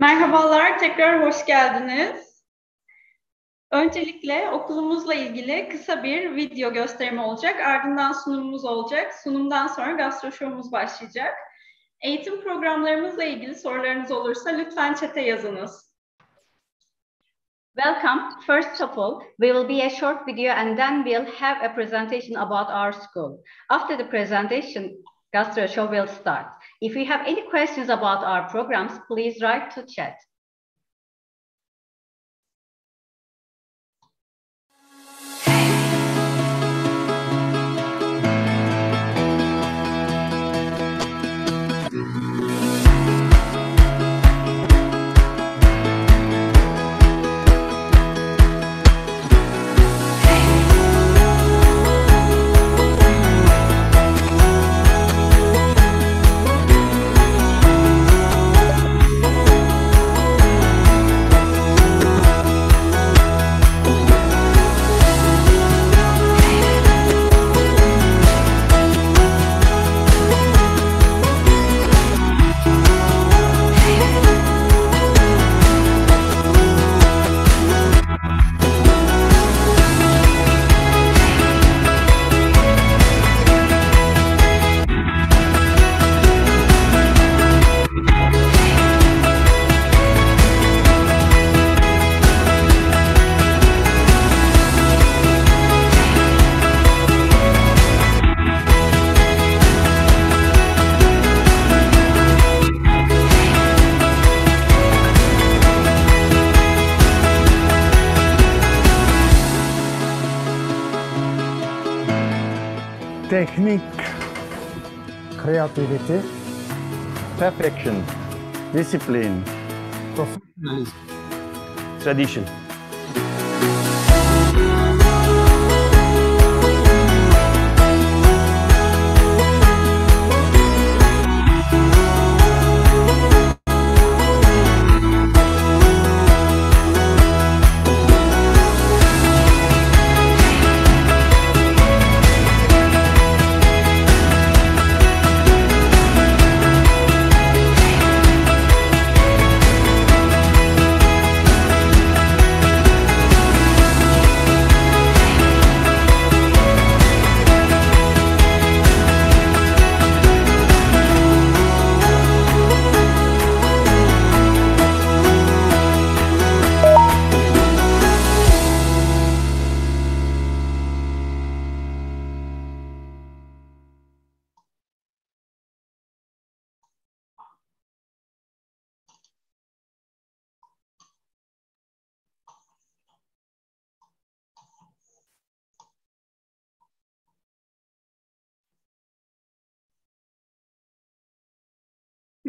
Merhabalar, tekrar hoş geldiniz. Öncelikle okulumuzla ilgili kısa bir video gösterimi olacak. Ardından sunumumuz olacak. Sunumdan sonra gastro başlayacak. Eğitim programlarımızla ilgili sorularınız olursa lütfen çete yazınız. Welcome. First of all, we will be a short video and then we'll have a presentation about our school. After the presentation, Gastro Show will start. If you have any questions about our programs, please write to chat. Creativity, perfection, discipline, professionalism, tradition.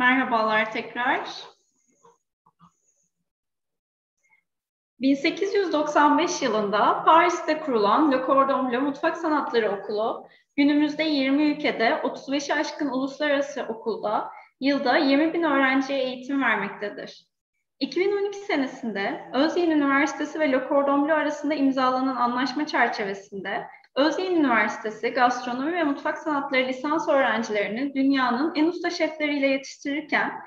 Merhabalar tekrar. 1895 yılında Paris'te kurulan Le Cordon Bleu Mutfak Sanatları Okulu, günümüzde 20 ülkede 35'i aşkın uluslararası okulda yılda 20 bin öğrenciye eğitim vermektedir. 2012 senesinde Özyeğin Üniversitesi ve Le Cordon Bleu arasında imzalanan anlaşma çerçevesinde Özyeğin Üniversitesi Gastronomi ve Mutfak Sanatları lisans öğrencilerini dünyanın en usta şefleriyle yetiştirirken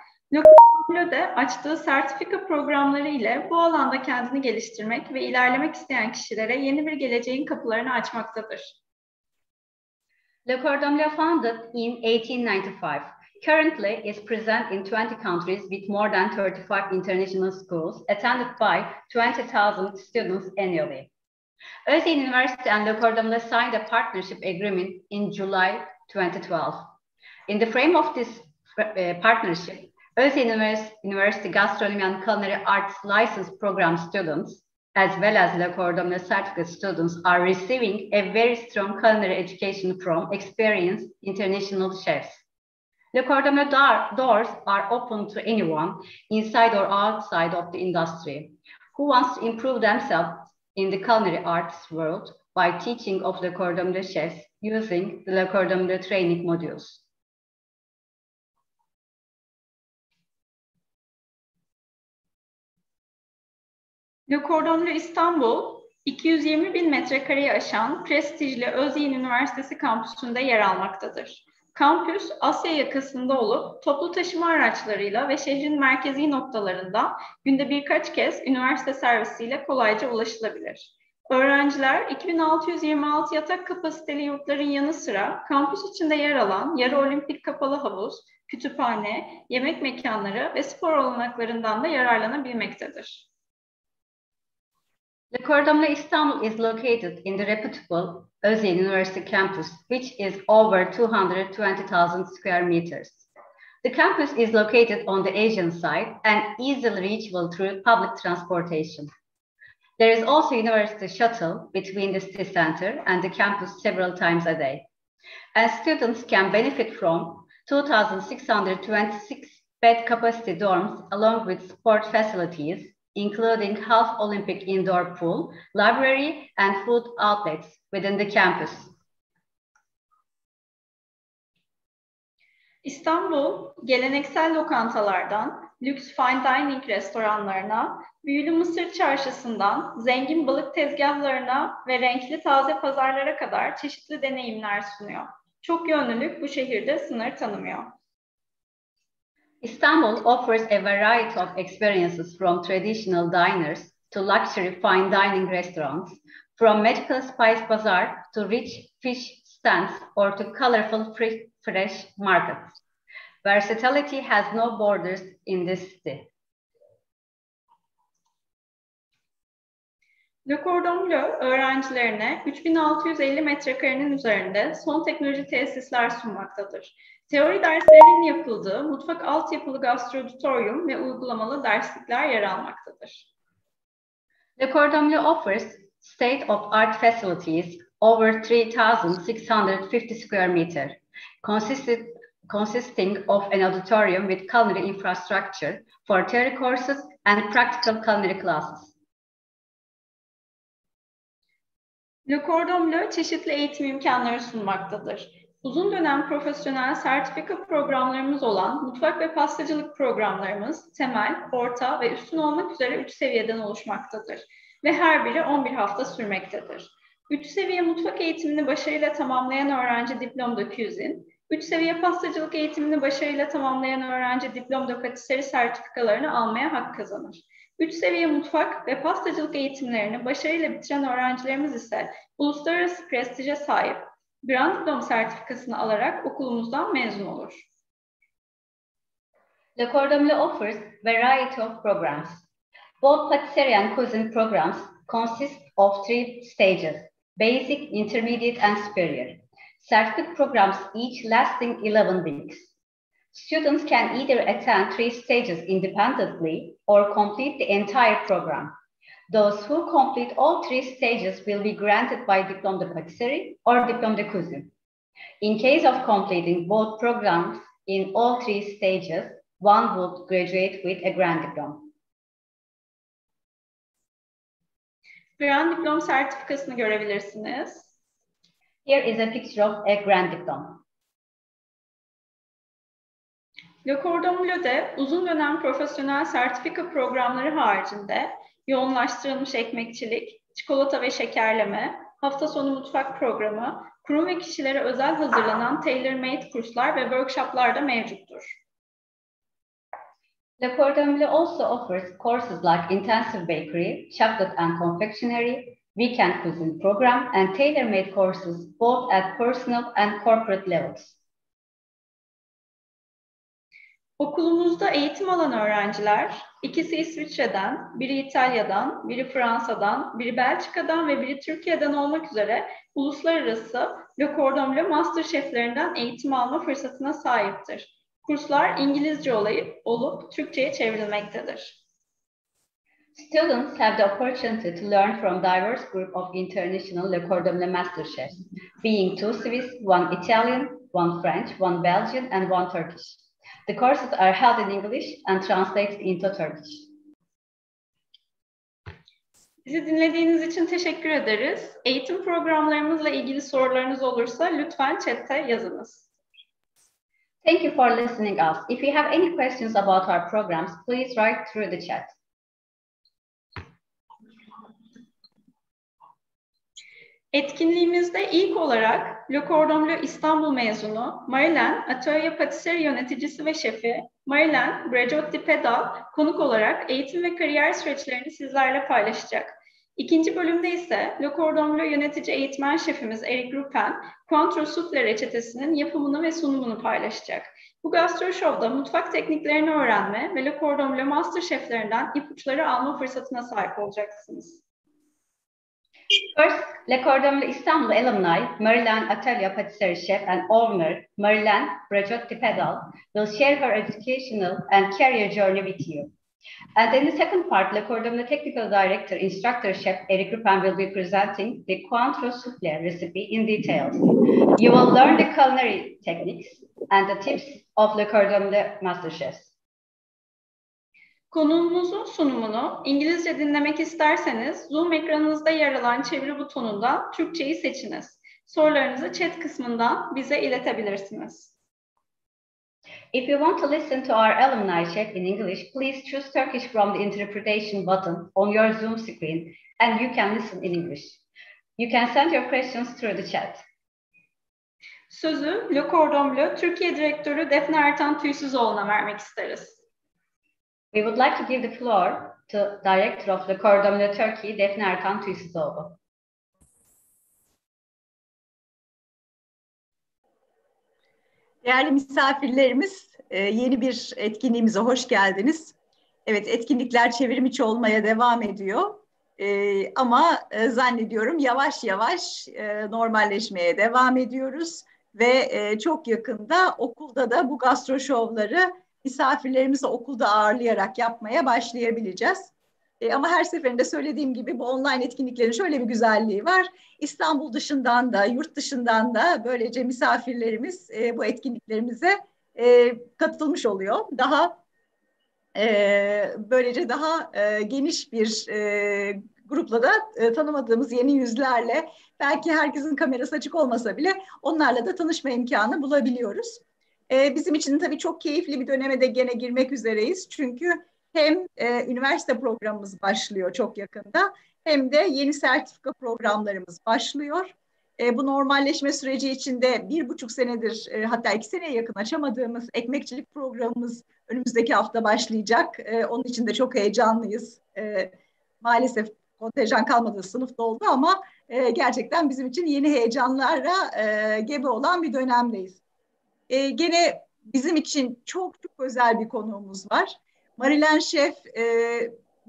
de açtığı sertifika programları ile bu alanda kendini geliştirmek ve ilerlemek isteyen kişilere yeni bir geleceğin kapılarını açmaktadır. Le Cordon Bleu founded in 1895. Currently is present in 20 countries with more than 35 international schools attended by 20,000 students annually. Özyeğin University and Bleu signed a partnership agreement in July 2012. In the frame of this uh, partnership, Özyeğin University Gastronomy and Culinary Arts License Program students, as well as Bleu certificate students, are receiving a very strong culinary education from experienced international chefs. Le Cordon Bleu doors are open to anyone inside or outside of the industry who wants to improve themselves in the culinary arts world by teaching of Le Cordon Bleu chefs using the Cordon Bleu training modules. Le Cordon Bleu İstanbul, 220 bin metrekareye aşan prestijli Özyeğin Üniversitesi kampüsünde yer almaktadır. Kampüs Asya yakasında olup toplu taşıma araçlarıyla ve şehrin merkezi noktalarında günde birkaç kez üniversite servisiyle kolayca ulaşılabilir. Öğrenciler 2626 yatak kapasiteli yurtların yanı sıra kampüs içinde yer alan yarı olimpik kapalı havuz, kütüphane, yemek mekanları ve spor olanaklarından da yararlanabilmektedir. Le Cordon Istanbul is located in the reputable Özyeğin University campus, which is over 220,000 square meters. The campus is located on the Asian side and easily reachable through public transportation. There is also university shuttle between the city center and the campus several times a day. And students can benefit from 2,626 bed capacity dorms along with sport facilities, including half Olympic indoor pool, library, and food outlets within the campus. İstanbul, geleneksel lokantalardan lüks fine dining restoranlarına, büyülü Mısır çarşısından zengin balık tezgahlarına ve renkli taze pazarlara kadar çeşitli deneyimler sunuyor. Çok yönlülük bu şehirde sınır tanımıyor. Istanbul offers a variety of experiences from traditional diners to luxury fine dining restaurants, from magical spice bazaar to rich fish stands or to colorful fresh markets. Versatility has no borders in this city. Le Cordon Bleu öğrencilerine 3650 metrekarenin üzerinde son teknoloji tesisler sunmaktadır. Teori derslerinin yapıldığı mutfak altyapılı gastroauditorium ve uygulamalı derslikler yer almaktadır. Le Cordon Bleu offers state-of-art facilities over 3,650 square meter, consisted, consisting of an auditorium with culinary infrastructure for theory courses and practical culinary classes. Le Cordon Bleu çeşitli eğitim imkanları sunmaktadır. Uzun dönem profesyonel sertifika programlarımız olan mutfak ve pastacılık programlarımız temel, orta ve üstün olmak üzere 3 seviyeden oluşmaktadır ve her biri 11 hafta sürmektedir. 3 seviye mutfak eğitimini başarıyla tamamlayan öğrenci diplom de cuisine, 3 seviye pastacılık eğitimini başarıyla tamamlayan öğrenci diplom de patisserie sertifikalarını almaya hak kazanır. 3 seviye mutfak ve pastacılık eğitimlerini başarıyla bitiren öğrencilerimiz ise uluslararası prestije sahip Grand Diplom sertifikasını alarak okulumuzdan mezun olur. Le Cordon Bleu offers variety of programs. Both patisserie and cuisine programs consist of three stages, basic, intermediate, and superior. Certificate programs each lasting 11 weeks. Students can either attend three stages independently or complete the entire program. Those who complete all three stages will be granted by Diplôme de Patisserie or Diplôme de Cuisine. In case of completing both programs in all three stages, one would graduate with a Grand Diplôme. Grand Diplom sertifikasını görebilirsiniz. Here is a picture of a Grand Diplôme. Le Cordon Bleu'de uzun dönem profesyonel sertifika programları haricinde yoğunlaştırılmış ekmekçilik, çikolata ve şekerleme, hafta sonu mutfak programı, kurum ve kişilere özel hazırlanan tailor-made kurslar ve workshoplar da mevcuttur. Le Cordon Bleu also offers courses like intensive bakery, chocolate and confectionery, weekend cuisine program, and tailor-made courses both at personal and corporate levels. Okulumuzda eğitim alan öğrenciler, ikisi İsviçre'den, biri İtalya'dan, biri Fransa'dan, biri Belçika'dan ve biri Türkiye'den olmak üzere uluslararası Le Cordon Bleu Master Şeflerinden eğitim alma fırsatına sahiptir. Kurslar İngilizce olayı, olup Türkçe'ye çevrilmektedir. Students have the opportunity to learn from diverse group of international Le Cordon Bleu Master Chefs, being two Swiss, one Italian, one French, one Belgian, and one Turkish. The courses are held in English and translated into Turkish. Bizi dinlediğiniz için teşekkür ederiz. Eğitim programlarımızla ilgili sorularınız olursa lütfen chatte yazınız. Thank you for listening us. If you have any questions about our programs, please write through the chat. Etkinliğimizde ilk olarak Le Cordon Bleu İstanbul mezunu Marilen, atölye patisserie yöneticisi ve şefi Marilen Brejotti Pedal konuk olarak eğitim ve kariyer süreçlerini sizlerle paylaşacak. İkinci bölümde ise Le Cordon Bleu yönetici eğitmen şefimiz Eric Rupen, Cointreau Souffle reçetesinin yapımını ve sunumunu paylaşacak. Bu gastro show'da mutfak tekniklerini öğrenme ve Le Cordon Bleu Master şeflerinden ipuçları alma fırsatına sahip olacaksınız. First, Le Cordon Bleu Istanbul alumni, Marilen patisserie chef and owner, Marilen Braggiotti Pedal, will share her educational and career journey with you. And in the second part, Le Cordon Bleu Technical Director, Instructor Chef Erich Ruppen will be presenting the Cointreau Soufflé recipe in details. You will learn the culinary techniques and the tips of Le Cordon Bleu Master Chefs. Konuğumuzun sunumunu İngilizce dinlemek isterseniz Zoom ekranınızda yer alan çeviri butonundan Türkçeyi seçiniz. Sorularınızı chat kısmından bize iletebilirsiniz. If you want to listen to our alumni chef in English, please choose Turkish from the interpretation button on your Zoom screen and you can listen in English. You can send your questions through the chat. Sözü Le Cordon Bleu Türkiye Direktörü Defne Ertan Tüysüzoğlu'na vermek isteriz. We would like to give the floor to Director of Le Cordon Turkey, Defne Erkan Tüysüzoğlu. Değerli misafirlerimiz, e, yeni bir etkinliğimize hoş geldiniz. Evet, etkinlikler çevrim içi olmaya devam ediyor. E, ama e, zannediyorum yavaş yavaş normalleşmeye devam ediyoruz. Ve çok yakında okulda da bu gastro şovları misafirlerimizi okulda ağırlayarak yapmaya başlayabileceğiz. E, ama her seferinde söylediğim gibi bu online etkinliklerin şöyle bir güzelliği var. İstanbul dışından da, yurt dışından da böylece misafirlerimiz e, bu etkinliklerimize e, katılmış oluyor. Daha e, böylece daha e, geniş bir e, grupla da e, tanımadığımız yeni yüzlerle belki herkesin kamerası açık olmasa bile onlarla da tanışma imkanı bulabiliyoruz. E, bizim için tabii çok keyifli bir döneme de gene girmek üzereyiz. Çünkü hem e, üniversite programımız başlıyor çok yakında hem de yeni sertifika programlarımız başlıyor. E, bu normalleşme süreci içinde bir buçuk senedir e, hatta iki seneye yakın açamadığımız ekmekçilik programımız önümüzdeki hafta başlayacak. Onun için de çok heyecanlıyız. Maalesef kontenjan kalmadığı sınıf doldu ama gerçekten bizim için yeni heyecanlara gebe olan bir dönemdeyiz. E, gene bizim için çok çok özel bir konuğumuz var. Marilen Şef e,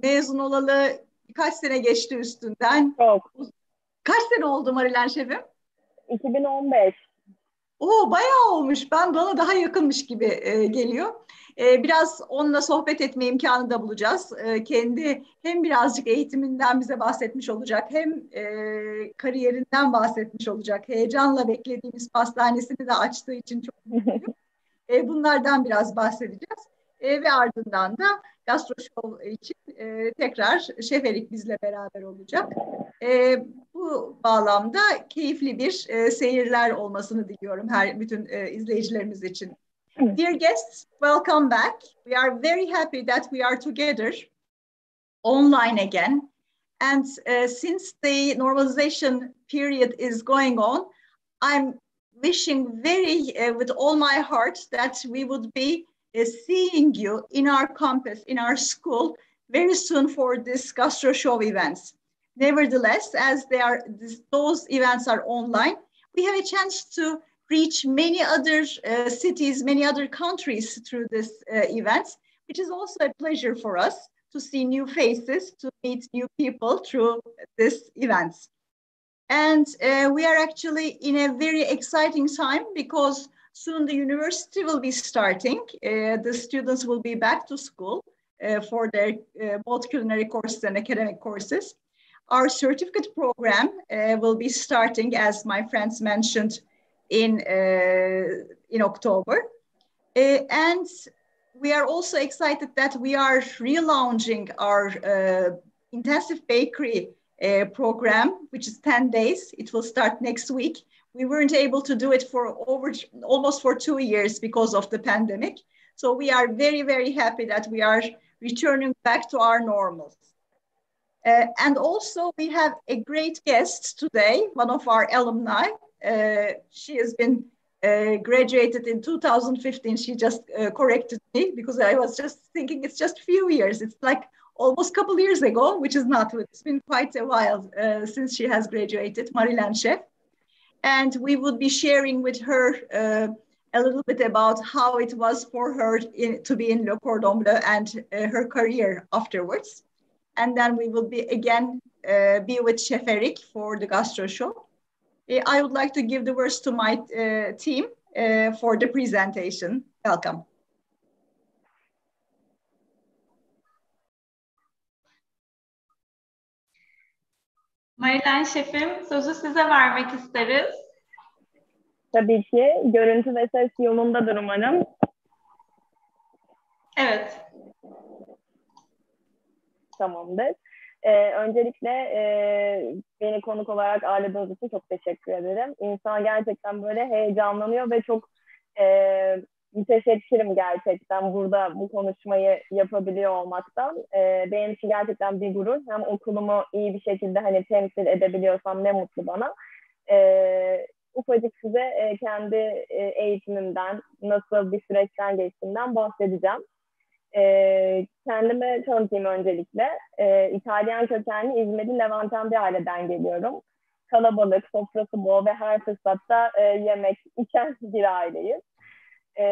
mezun olalı kaç sene geçti üstünden? Çok. Kaç sene oldu Marilen Şef'im? 2015. Oo bayağı olmuş. Ben bana daha yakınmış gibi e, geliyor. E, biraz onunla sohbet etme imkanı da bulacağız. E, kendi hem birazcık eğitiminden bize bahsetmiş olacak, hem e, kariyerinden bahsetmiş olacak. Heyecanla beklediğimiz pastanesini de açtığı için çok mutluyum. e, bunlardan biraz bahsedeceğiz. E, ve ardından da Gastro Show için e, tekrar Şeferik bizle beraber olacak. E, bu bağlamda keyifli bir e, seyirler olmasını diliyorum her bütün e, izleyicilerimiz için. Dear guests, welcome back. We are very happy that we are together online again. And uh, since the normalization period is going on, I'm wishing very, uh, with all my heart, that we would be uh, seeing you in our campus, in our school, very soon for this gastro show events. Nevertheless, as they are, those events are online, we have a chance to reach many other uh, cities, many other countries through this uh, events, which is also a pleasure for us to see new faces, to meet new people through this events. And uh, we are actually in a very exciting time because soon the university will be starting. Uh, the students will be back to school uh, for their uh, both culinary courses and academic courses. Our certificate program will be starting, as my friends mentioned, in, uh, in October. and we are also excited that we are relaunching our intensive bakery uh, program, which is 10 days. It will start next week. We weren't able to do it for over almost for two years because of the pandemic. So we are very, very happy that we are returning back to our normals. Uh, and also we have a great guest today, one of our alumni. Uh, she has been uh, graduated in 2015. She just uh, corrected me because I was just thinking it's just a few years. It's like almost a couple years ago, which is not, it's been quite a while since she has graduated, Marilen Chef. And we would be sharing with her a little bit about how it was for her in, to be in Le Cordon Bleu and uh, her career afterwards. And then we will be again uh, be with Chef Erich for the Gastro Show. Uh, I would like to give the words to my uh, team uh, for the presentation. Welcome. Marilen Şefim, sözü size vermek isteriz. Tabii ki. Görüntü ve ses yolundadır umarım. Evet. Tamamdır. Ee, öncelikle e, beni konuk olarak ağırladığınız için çok teşekkür ederim. İnsan gerçekten böyle heyecanlanıyor ve çok e, müteşekkirim gerçekten burada bu konuşmayı yapabiliyor olmaktan. E, benim için gerçekten bir gurur. Hem okulumu iyi bir şekilde hani temsil edebiliyorsam ne mutlu bana. E, ufacık size e, kendi e, eğitimimden, nasıl bir süreçten geçtiğimden bahsedeceğim. E, kendime tanıtayım öncelikle. E, İtalyan kökenli İzmir'in Levanten bir aileden geliyorum. Kalabalık, sofrası bol ve her fırsatta e, yemek içen bir aileyiz. E,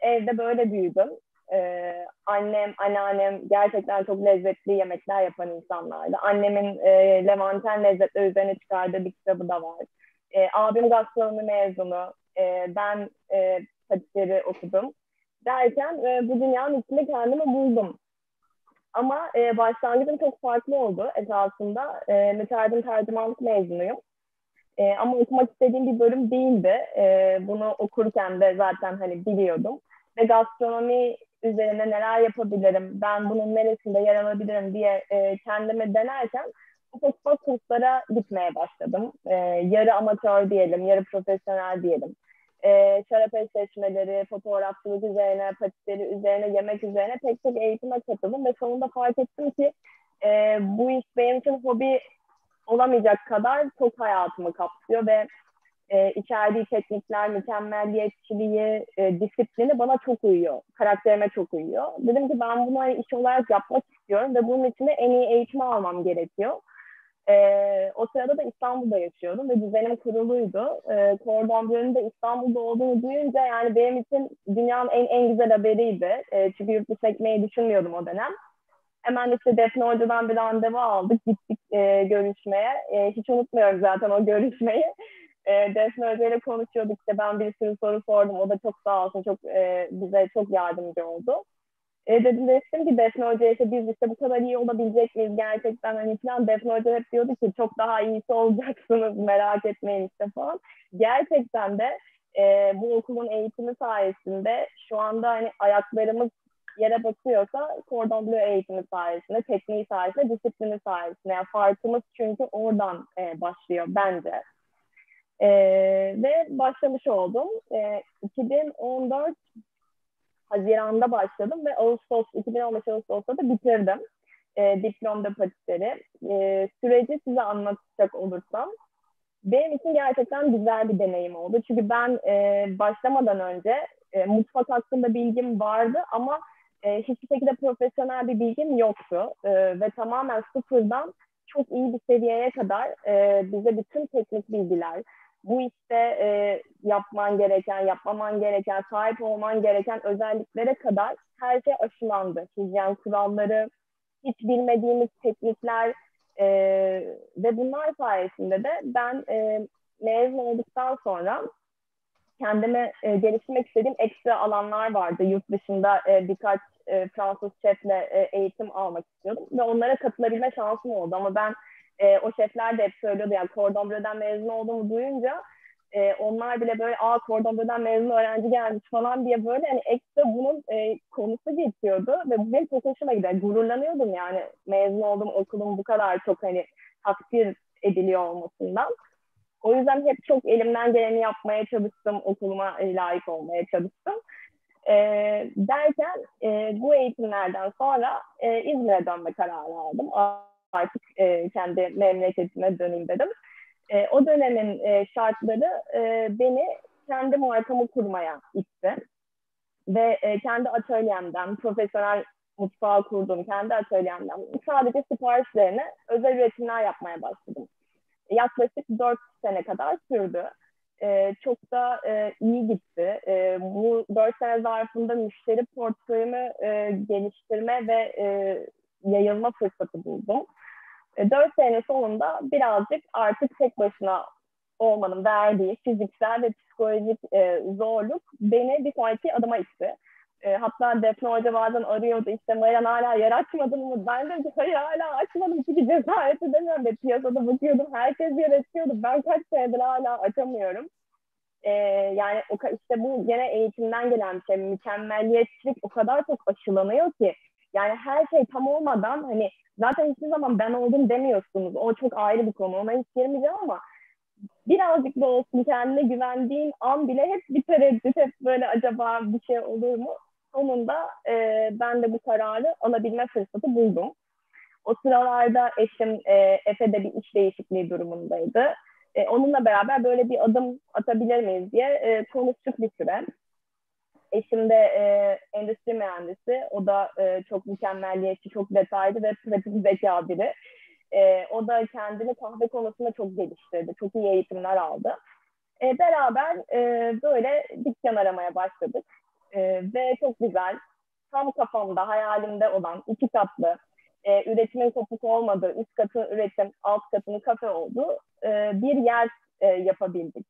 evde böyle büyüdüm. E, annem, anneannem gerçekten çok lezzetli yemekler yapan insanlardı. Annemin e, Levanten lezzetleri üzerine çıkardığı bir kitabı da var. E, abim gastronomi mezunu. E, ben e, patisserie okudum. Derken e, bu dünyanın içinde kendimi buldum. Ama e, başlangıcım çok farklı oldu esasında. E, mütercim tercümanlık mezunuyum. E, ama okumak istediğim bir bölüm değildi. E, bunu okurken de zaten hani biliyordum. Ve gastronomi üzerine neler yapabilirim, ben bunun neresinde yer alabilirim diye e, kendime denerken ufak ufak kurslara gitmeye başladım. E, yarı amatör diyelim, yarı profesyonel diyelim. E, şarap eşleşmeleri, fotoğrafçılık üzerine, patisserie üzerine, yemek üzerine pek çok eğitime katıldım ve sonunda fark ettim ki e, bu iş benim için hobi olamayacak kadar çok hayatımı kapsıyor ve e, içerdiği teknikler, mükemmelliyetçiliği, e, disiplini bana çok uyuyor. Karakterime çok uyuyor. Dedim ki ben bunu hani iş olarak yapmak istiyorum ve bunun için de en iyi eğitimi almam gerekiyor. E, o sırada da İstanbul'da yaşıyordum ve düzenim kuruluydu. E, Bleu'nun de İstanbul'da olduğunu duyunca yani benim için dünyanın en en güzel haberiydi. E, çünkü yurt dışı ekmeği düşünmüyordum o dönem. Hemen işte Defne Hoca'dan bir randevu aldık. Gittik e, görüşmeye. E, hiç unutmuyorum zaten o görüşmeyi. E, Defne Hoca ile konuşuyorduk. İşte ben bir sürü soru sordum. O da çok sağ olsun. Çok, e, bize çok yardımcı oldu. E, dedim dedim ki Defne Hoca'ya işte biz işte bu kadar iyi olabilecek miyiz gerçekten hani falan Defne Hoca hep diyordu ki çok daha iyisi olacaksınız merak etmeyin işte falan. Gerçekten de e, bu okulun eğitimi sayesinde şu anda hani ayaklarımız yere basıyorsa Cordon Bleu eğitimi sayesinde, tekniği sayesinde, disiplini sayesinde. Yani farkımız çünkü oradan e, başlıyor bence. E, ve başlamış oldum. E, 2014 Haziran'da başladım ve Ağustos, 2015 Ağustos'ta da bitirdim. E, diplomda patisserie. E, süreci size anlatacak olursam, benim için gerçekten güzel bir deneyim oldu. Çünkü ben e, başlamadan önce e, mutfak hakkında bilgim vardı ama e, hiçbir şekilde profesyonel bir bilgim yoktu. E, ve tamamen sıfırdan çok iyi bir seviyeye kadar e, bize bütün teknik bilgiler, bu işte e, yapman gereken, yapmaman gereken, sahip olman gereken özelliklere kadar her şey aşılandı. Hijyen kuralları, hiç bilmediğimiz teknikler e, ve bunlar sayesinde de ben e, mezun olduktan sonra kendime e, geliştirmek istediğim ekstra alanlar vardı. Yurt dışında e, birkaç e, Fransız şefle e, eğitim almak istiyordum ve onlara katılabilme şansım oldu ama ben e, o şefler de hep söylüyordu yani Cordon Bleu'den mezun olduğumu duyunca e, onlar bile böyle aa Cordon Bleu'den mezun öğrenci gelmiş falan diye böyle hani ekstra bunun e, konusu geçiyordu ve bu benim çok hoşuma gider. Gururlanıyordum yani mezun olduğum okulum bu kadar çok hani takdir ediliyor olmasından. O yüzden hep çok elimden geleni yapmaya çalıştım, okuluma layık olmaya çalıştım. E, derken e, bu eğitimlerden sonra e, İzmir'e dönme kararı aldım. Artık e, kendi memleketime döneyim dedim. E, o dönemin e, şartları e, beni kendi markamı kurmaya itti. Ve e, kendi atölyemden, profesyonel mutfağı kurduğum kendi atölyemden sadece siparişlerine özel üretimler yapmaya başladım. Yaklaşık 4 sene kadar sürdü. Ee, çok da e, iyi gitti. E, bu 4 sene zarfında müşteri portföyümü e, geliştirme ve e, yayılma fırsatı buldum. E, 4 sene sonunda birazcık artık tek başına olmanın verdiği fiziksel ve psikolojik e, zorluk beni bir sonraki adıma itti. E, hatta Defne Hoca bazen arıyordu işte Mayan hala yer açmadın mı? Ben de hayır hala açmadım çünkü cesaret edemiyorum ve piyasada bakıyordum herkes yer açıyordu. Ben kaç senedir hala açamıyorum. E, yani o, işte bu gene eğitimden gelen bir şey. Mükemmelliyetçilik o kadar çok aşılanıyor ki yani her şey tam olmadan hani zaten hiçbir zaman ben oldum demiyorsunuz. O çok ayrı bir konu. Ona hiç girmeyeceğim ama birazcık da olsun kendine güvendiğin an bile hep bir tereddüt, hep böyle acaba bir şey olur mu? Sonunda e, ben de bu kararı alabilme fırsatı buldum. O sıralarda eşim e, Efe'de bir iş değişikliği durumundaydı. E, onunla beraber böyle bir adım atabilir miyiz diye e, konuştuk bir süre. Eşim de e, endüstri mühendisi. O da e, çok mükemmelliyetçi, çok detaylı ve pratik zeka biri. E, o da kendini kahve konusunda çok geliştirdi. Çok iyi eğitimler aldı. E, beraber e, böyle dükkan aramaya başladık. E, ve çok güzel, tam kafamda, hayalimde olan iki katlı, e, üretimin kopuk olmadığı, üst katı üretim, alt katının kafe olduğu e, bir yer e, yapabildik.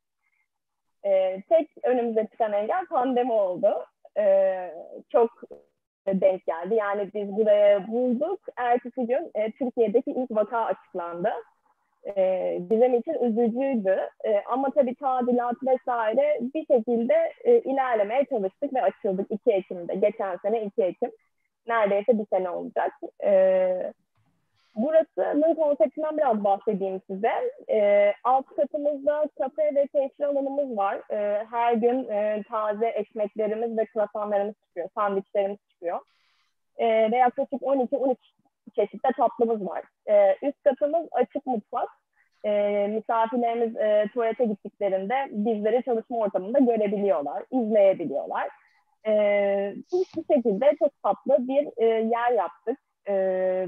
E, tek önümüze çıkan engel pandemi oldu. E, çok denk geldi. Yani biz buraya bulduk. Ertesi gün e, Türkiye'deki ilk vaka açıklandı. E, bizim için üzücüydü. E, ama tabii tadilat vesaire bir şekilde e, ilerlemeye çalıştık ve açıldık 2 Ekim'de. Geçen sene 2 Ekim. Neredeyse bir sene olacak. E, burasının konseptinden biraz bahsedeyim size. E, alt katımızda kafe ve teşhir alanımız var. E, her gün e, taze ekmeklerimiz ve krasanlarımız çıkıyor, sandviçlerimiz çıkıyor. E, ve yaklaşık 12-13 çeşitte tatlımız var. E, üst katımız açık mutfak. E, misafirlerimiz e, tuvalete gittiklerinde bizleri çalışma ortamında görebiliyorlar, izleyebiliyorlar. E, bu şekilde çok tatlı bir e, yer yaptık. E,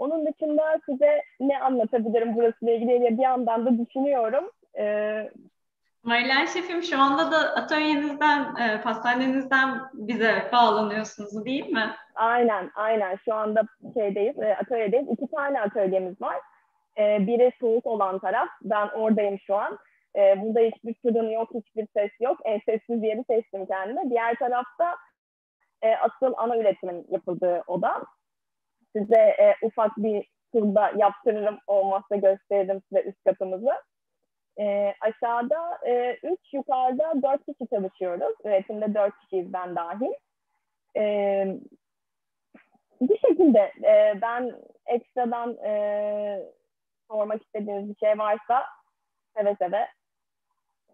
onun dışında size ne anlatabilirim burasıyla ilgili diye bir yandan da düşünüyorum. Ee, Marilen Şefim şu anda da atölyenizden, e, pastanenizden bize bağlanıyorsunuz değil mi? Aynen, aynen. Şu anda şeydeyiz, e, atölyedeyiz. İki tane atölyemiz var. E, biri soğuk olan taraf. Ben oradayım şu an. E, burada hiçbir fırın yok, hiçbir ses yok. En sessiz yeri seçtim kendime. Diğer tarafta e, asıl ana üretimin yapıldığı oda size e, ufak bir turda yaptırırım olmazsa gösteririm size üst katımızı. E, aşağıda e, üç, yukarıda dört kişi çalışıyoruz. Üretimde dört kişiyiz ben dahil. E, bir şekilde e, ben ekstradan e, sormak istediğiniz bir şey varsa seve seve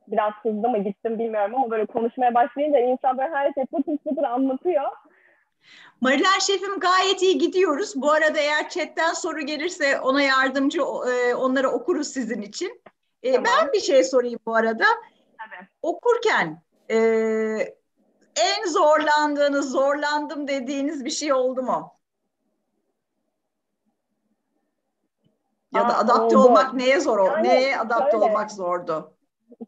biraz hızlı mı gittim bilmiyorum ama böyle konuşmaya başlayınca insan her şey pıtır pıtır anlatıyor. Mariler Şefim gayet iyi gidiyoruz. Bu arada eğer chatten soru gelirse ona yardımcı e, onları okuruz sizin için. E, tamam. Ben bir şey sorayım bu arada. Tabii. Okurken e, en zorlandığınız, zorlandım dediğiniz bir şey oldu mu? Ya da adapte oldu. olmak neye zor oldu? Yani, neye adapte şöyle, olmak zordu?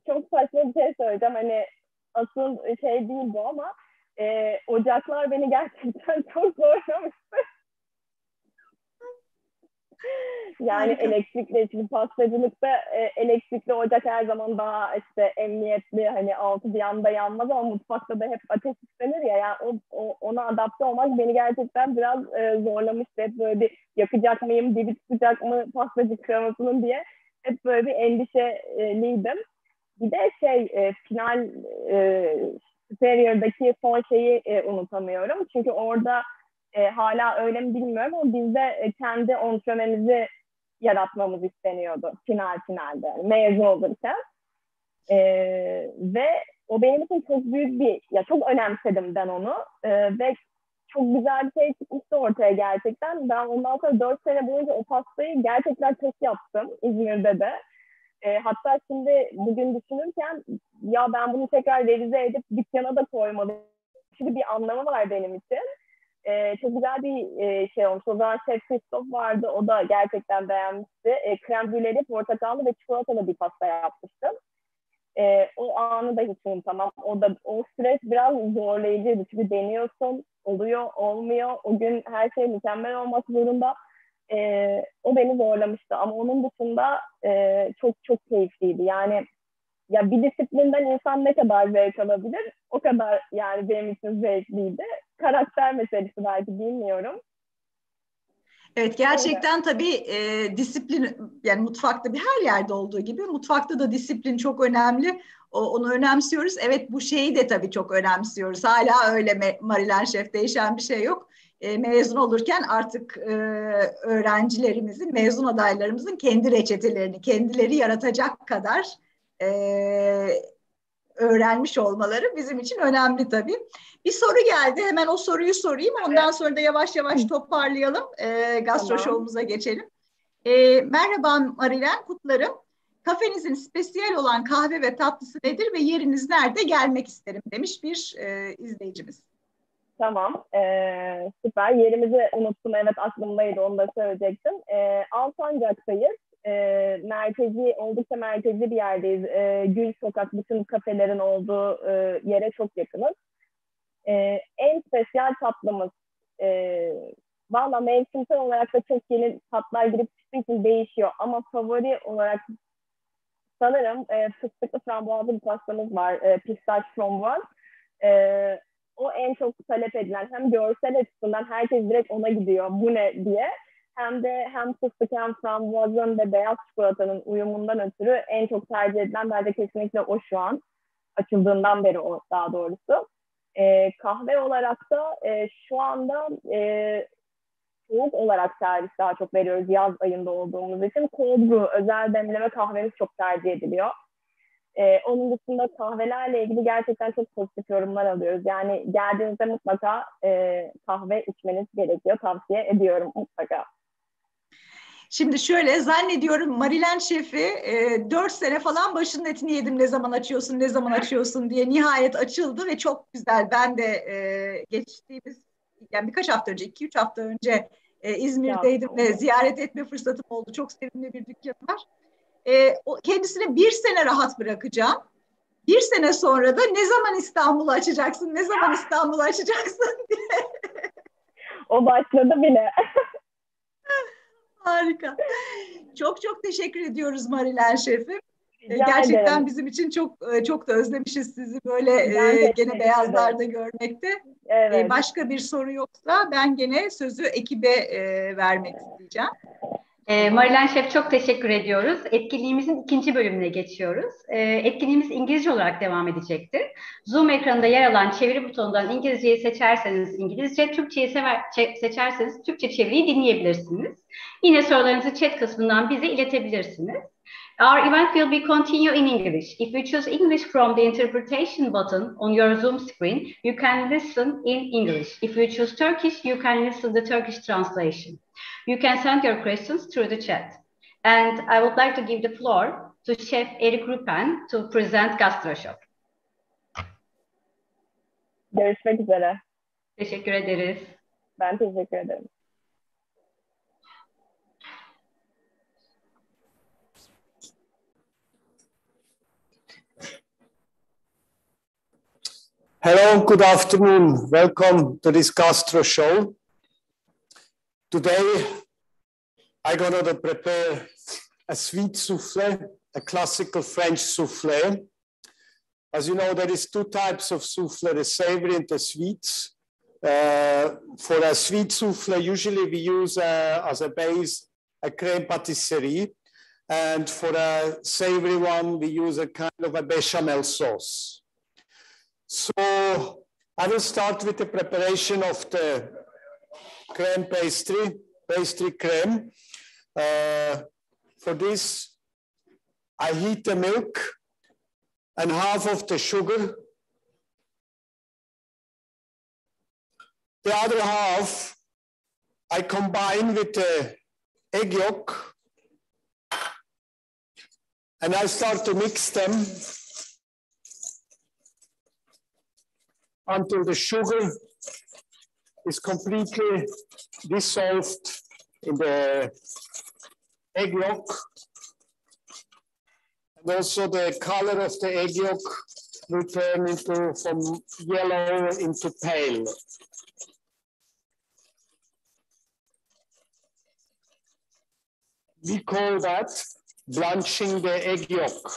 Çok saçma bir şey söyleyeceğim. Hani asıl şey değil bu ama e, ocaklar beni gerçekten çok zorlamıştı. yani Harika. elektrikli şimdi pastacılıkta e, elektrikli ocak her zaman daha işte emniyetli hani altı bir anda yanmaz ama mutfakta da hep ateş istenir ya yani o, o, ona adapte olmak beni gerçekten biraz e, zorlamıştı. Hep böyle bir yakacak mıyım, dibi tutacak mı pastacı kremasının diye hep böyle bir endişeliydim. Bir de şey e, final e, Superior'daki son şeyi e, unutamıyorum. Çünkü orada e, hala öyle mi bilmiyorum ama bizde e, kendi ontrememizi yaratmamız isteniyordu final finalde mezun olurken. E, ve o benim için çok büyük bir, ya çok önemsedim ben onu e, ve çok güzel bir şey çıkmıştı ortaya gerçekten. Ben ondan sonra dört sene boyunca o pastayı gerçekten çok yaptım İzmir'de de. E, hatta şimdi bugün düşünürken ya ben bunu tekrar revize edip dükkana da koymalıyım. Şimdi bir anlamı var benim için. E, çok güzel bir e, şey olmuş. O zaman Chef Christoph vardı. O da gerçekten beğenmişti. E, krem brüleli, portakallı ve çikolatalı bir pasta yapmıştım. E, o anı da hiç unutamam. O da o süreç biraz zorlayıcıydı. Çünkü deniyorsun, oluyor, olmuyor. O gün her şey mükemmel olmak zorunda. E, o beni zorlamıştı. Ama onun dışında e, çok çok keyifliydi. Yani ya bir disiplinden insan ne kadar zevk alabilir o kadar yani benim için zevkliydi. Karakter meselesi belki bilmiyorum. Evet gerçekten tabii e, disiplin yani mutfakta bir her yerde olduğu gibi mutfakta da disiplin çok önemli. O, onu önemsiyoruz. Evet bu şeyi de tabii çok önemsiyoruz. Hala öyle Marilen Şef değişen bir şey yok. E, mezun olurken artık e, öğrencilerimizin, mezun adaylarımızın kendi reçetelerini kendileri yaratacak kadar e, öğrenmiş olmaları bizim için önemli tabii. Bir soru geldi. Hemen o soruyu sorayım. Ondan sonra da yavaş yavaş toparlayalım. E, gastro tamam. şovumuza geçelim. E, merhaba Marilen, kutlarım. Kafenizin spesiyel olan kahve ve tatlısı nedir ve yeriniz nerede gelmek isterim demiş bir e, izleyicimiz. Tamam, ee, süper. Yerimizi unuttum, evet aklımdaydı, onu da söyleyecektim. E, Alsancak'tayız e, merkezi, oldukça merkezi bir yerdeyiz. E, Gül Sokak, bütün kafelerin olduğu e, yere çok yakınız. E, en spesiyel tatlımız, e, valla mevsimsel olarak da çok yeni tatlar girip çıktığı için değişiyor. Ama favori olarak sanırım e, fıstıklı frambuazlı bir pastamız var. E, pistache frambuaz. E, o en çok talep edilen hem görsel açısından herkes direkt ona gidiyor bu ne diye hem de hem fıstık hem frambuazın ve beyaz çikolatanın uyumundan ötürü en çok tercih edilen bence kesinlikle o şu an. Açıldığından beri o daha doğrusu. E, kahve olarak da e, şu anda e, soğuk olarak servis daha çok veriyoruz yaz ayında olduğumuz için. Cold brew, özel demleme kahvemiz çok tercih ediliyor. Ee, onun dışında kahvelerle ilgili gerçekten çok pozitif yorumlar alıyoruz. Yani geldiğinizde mutlaka e, kahve içmeniz gerekiyor. Tavsiye ediyorum mutlaka. Şimdi şöyle zannediyorum Marilen Şef'i e, 4 sene falan başının etini yedim ne zaman açıyorsun ne zaman açıyorsun diye nihayet açıldı ve çok güzel. Ben de e, geçtiğimiz yani birkaç hafta önce 2-3 hafta önce e, İzmir'deydim ve ziyaret etme fırsatım oldu. Çok sevimli bir dükkan var. E, o, kendisini bir sene rahat bırakacağım. Bir sene sonra da ne zaman İstanbul'u açacaksın, ne zaman İstanbul'u açacaksın diye. o başladı bile. Harika. Çok çok teşekkür ediyoruz Marilen Şef'im. Rica Gerçekten ederim. bizim için çok e, çok da özlemişiz sizi böyle e, gene beyazlarda görmekte. Evet. başka bir soru yoksa ben gene sözü ekibe e, vermek isteyeceğim. E, Marilen Şef çok teşekkür ediyoruz. Etkinliğimizin ikinci bölümüne geçiyoruz. E, etkinliğimiz İngilizce olarak devam edecektir. Zoom ekranında yer alan çeviri butonundan İngilizceyi seçerseniz İngilizce, Türkçeyi seçerseniz Türkçe çeviriyi dinleyebilirsiniz. Yine sorularınızı chat kısmından bize iletebilirsiniz. Our event will be continue in English. If you choose English from the interpretation button on your Zoom screen, you can listen in English. If you choose Turkish, you can listen the Turkish translation. You can send your questions through the chat. And I would like to give the floor to Chef Erich Ruppen to present GastroShow. Görüşmek üzere. Teşekkür ederiz. Ben teşekkür ederim. Hello, good afternoon. Welcome to this Gastro Show. Today, I'm gonna prepare a sweet souffle, a classical French souffle. As you know, there is two types of souffle, the savory and the sweet. Uh, for a sweet souffle, usually we use uh, as a base a creme patisserie. And for a savory one, we use a kind of a bechamel sauce. So I will start with the preparation of the creme pastry, pastry creme. Uh, for this, I heat the milk and half of the sugar. The other half I combine with the egg yolk and I start to mix them until the sugar is completely dissolved in the egg yolk. And also the color of the egg yolk will turn into from yellow into pale. We call that blanching the egg yolk.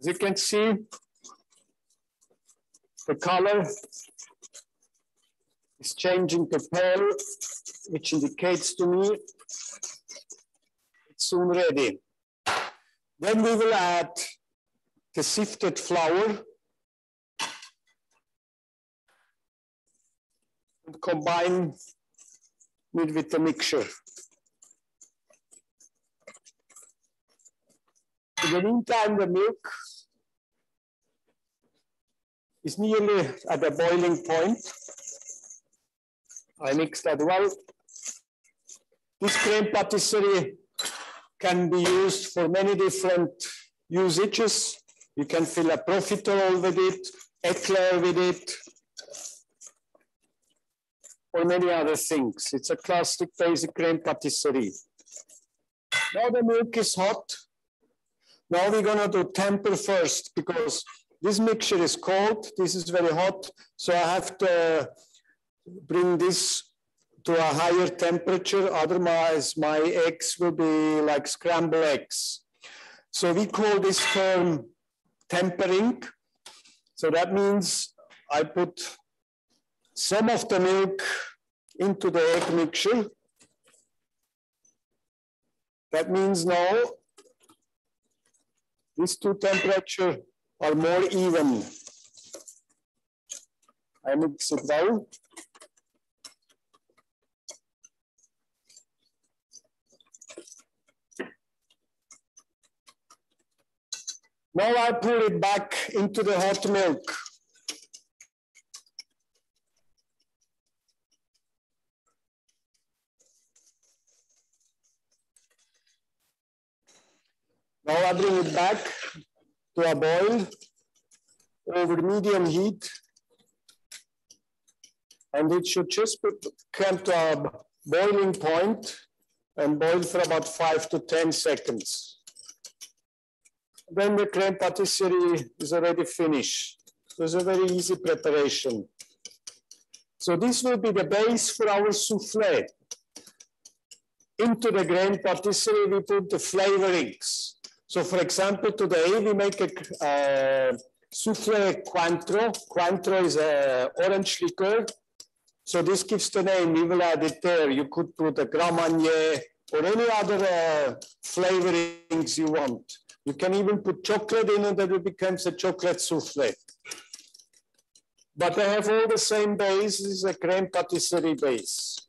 As you can see, the color is changing to pale, which indicates to me it's soon ready. Then we will add the sifted flour and combine it with the mixture. In the meantime, the milk is nearly at the boiling point. I mix that well. This creme patisserie can be used for many different usages. You can fill a profiterole with it, eclair with it, or many other things. It's a classic basic creme patisserie. Now the milk is hot. Now we're gonna do temper first because this mixture is cold, this is very hot, so I have to bring this to a higher temperature, otherwise my eggs will be like scrambled eggs. So we call this term tempering. So that means I put some of the milk into the egg mixture. That means now these two temperatures are more even. I mix it well. Now I pour it back into the hot milk. Now I bring it back to a boil over medium heat. And it should just come to a boiling point and boil for about five to 10 seconds. Then the creme patisserie is already finished. So it's a very easy preparation. So this will be the base for our souffle. Into the creme patisserie, we put the flavorings. So for example, today we make a uh, souffle Cointreau. Cointreau is a orange liqueur. So this gives the name, we will add it there. You could put a Grand Marnier or any other uh, flavorings you want. You can even put chocolate in it and it becomes a chocolate souffle. But they have all the same base, is a creme patisserie base.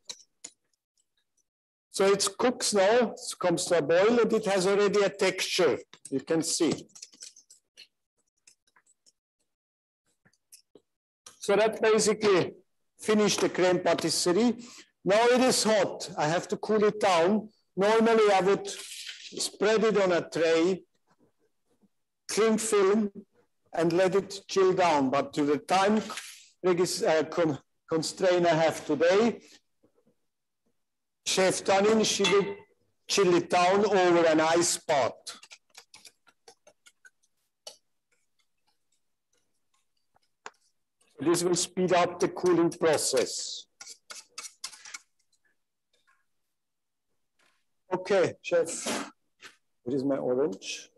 So it cooks now, it comes to a boil and it has already a texture, you can see. So that basically finished the creme patisserie. Now it is hot, I have to cool it down. Normally I would spread it on a tray cling film and let it chill down. But to the time uh, con constraint I have today, Chef will chill it down over an ice pot. This will speed up the cooling process. Okay, chef, where is my orange?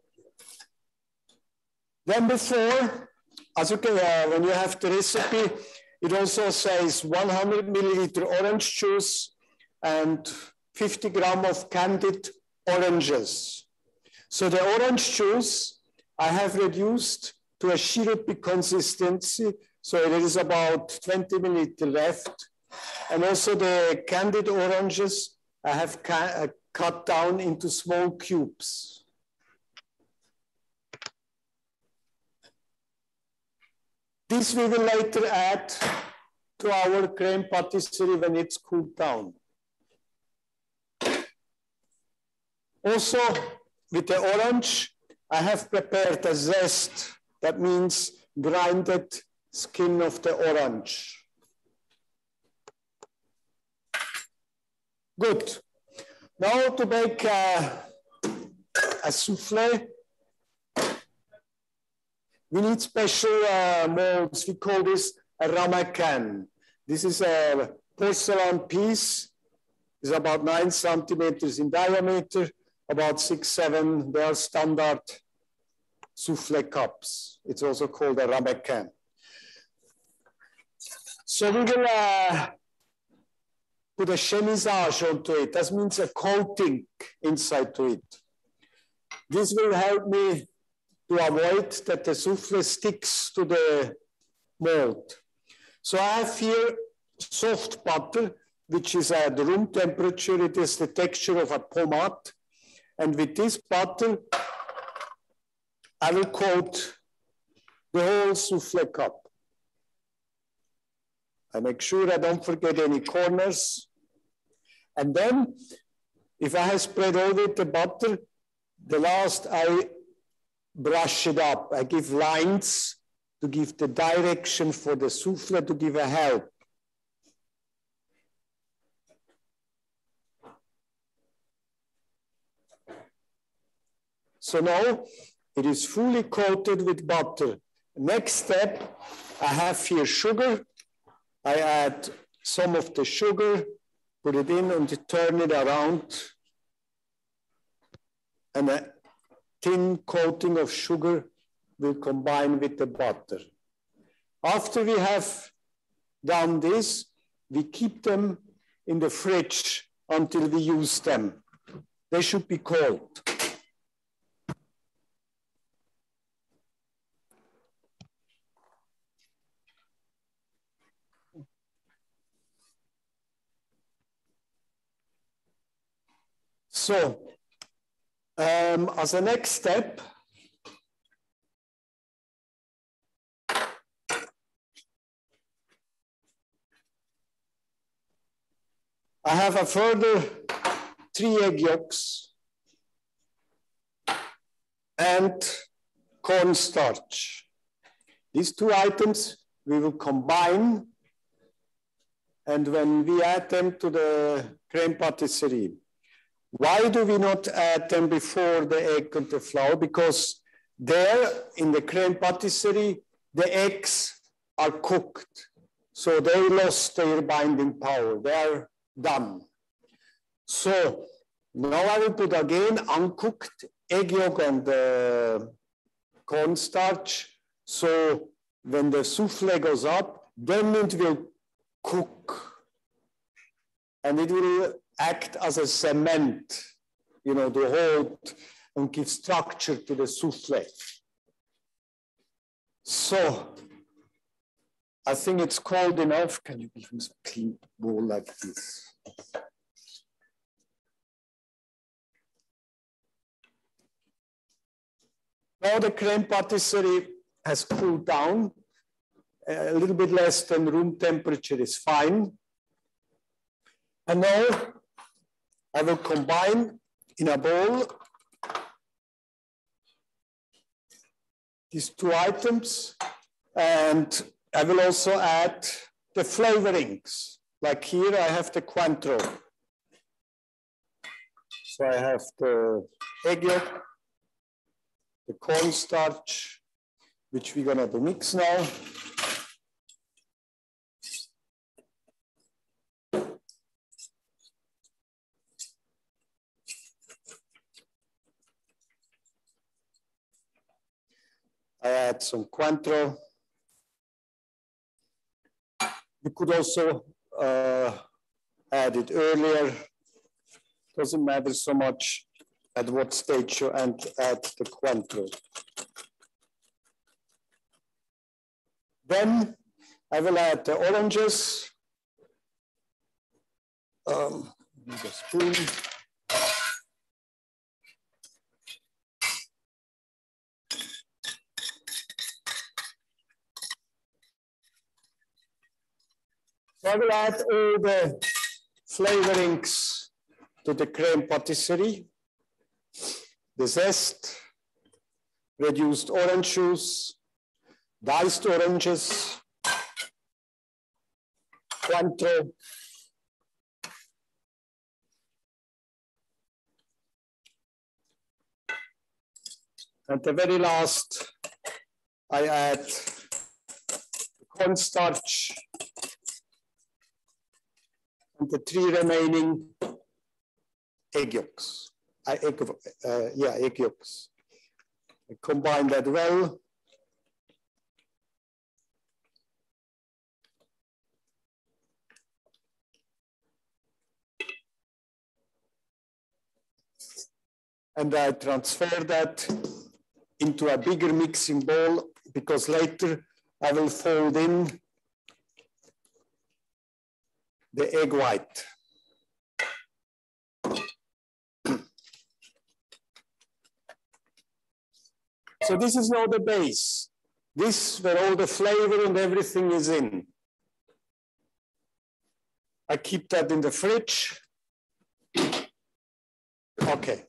Then before, as you can, uh, when you have the recipe, it also says 100 milliliter orange juice and 50 gram of candied oranges. So the orange juice I have reduced to a syrupy consistency. So there is about 20 milliliter left. And also the candied oranges, I have ca uh, cut down into small cubes. This we will later add to our creme patisserie when it's cooled down. Also, with the orange, I have prepared a zest. That means grinded skin of the orange. Good. Now to make a, a souffle, we need special uh, molds. We call this a ramequin. This is a porcelain piece. It's about nine centimeters in diameter, about six, seven. They are standard souffle cups. It's also called a ramequin. So we will uh, put a chemisage onto it. That means a coating inside to it. This will help me to avoid that the souffle sticks to the mold. So I have here soft butter, which is at room temperature. It is the texture of a pomade. And with this butter, I will coat the whole souffle cup. I make sure I don't forget any corners. And then, if I have spread over the butter, the last I brush it up. I give lines to give the direction for the souffle to give a help. So now it is fully coated with butter. Next step, I have here sugar. I add some of the sugar, put it in and turn it around. And a thin coating of sugar will combine with the butter. After we have done this, we keep them in the fridge until we use them. They should be cold. So, um, as a next step, I have a further three egg yolks and cornstarch. These two items we will combine and when we add them to the creme patisserie, why do we not add them before the egg and the flour? Because there in the creme patisserie, the eggs are cooked. So they lost their binding power. They are done. So now I will put again uncooked egg yolk and uh, cornstarch. So when the souffle goes up, then it will cook. And it will act as a cement, you know, to hold and give structure to the souffle. So I think it's cold enough. Can you give me some clean bowl like this? Now the creme patisserie has cooled down. A little bit less than room temperature is fine. And now I will combine in a bowl these two items and I will also add the flavorings. Like here I have the Cointreau. So I have the egg yolk, the cornstarch, which we're gonna mix now. I add some Cointreau. You could also uh, add it earlier. Doesn't matter so much at what stage you add the Cointreau. Then I will add the oranges um, spoon. I will add all the flavorings to the creme patisserie. The zest, reduced orange juice, diced oranges, Cointreau, At the very last, I add cornstarch the three remaining egg yolks. Uh, egg, uh, yeah, egg yolks. Combine that well. And I transfer that into a bigger mixing bowl because later I will fold in the egg white. so this is now the base. This where all the flavor and everything is in. I keep that in the fridge. Okay.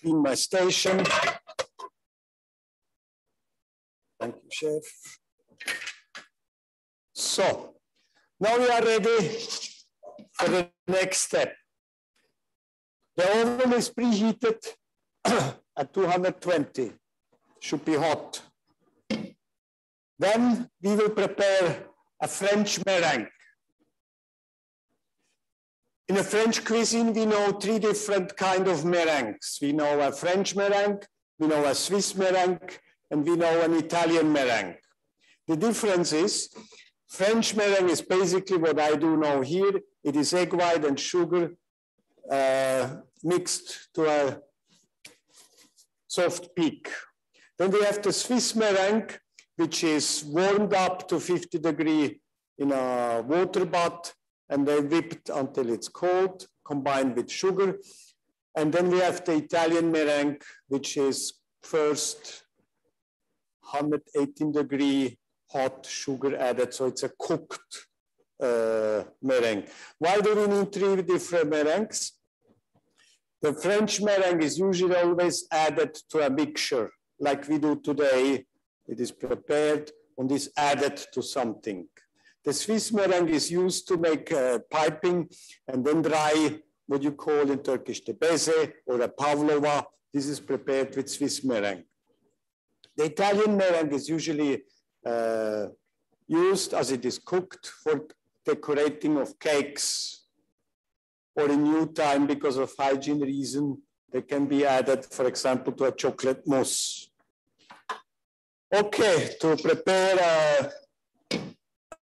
Clean my station. Thank you, chef. So now we are ready for the next step. The oven is preheated at 220, should be hot. Then we will prepare a French meringue. In a French cuisine, we know three different kind of meringues. We know a French meringue, we know a Swiss meringue, and we know an Italian meringue. The difference is French meringue is basically what I do now here. It is egg white and sugar uh, mixed to a soft peak. Then we have the Swiss meringue, which is warmed up to 50 degree in a water bath and then whipped until it's cold, combined with sugar. And then we have the Italian meringue, which is first 118 degree hot sugar added. So it's a cooked uh, meringue. Why do we need three different meringues? The French meringue is usually always added to a mixture like we do today. It is prepared and is added to something. The Swiss meringue is used to make uh, piping and then dry what you call in Turkish the beze or a pavlova. This is prepared with Swiss meringue. The Italian meringue is usually used as it is cooked for decorating of cakes or in new time because of hygiene reason, they can be added, for example, to a chocolate mousse. Okay, to prepare a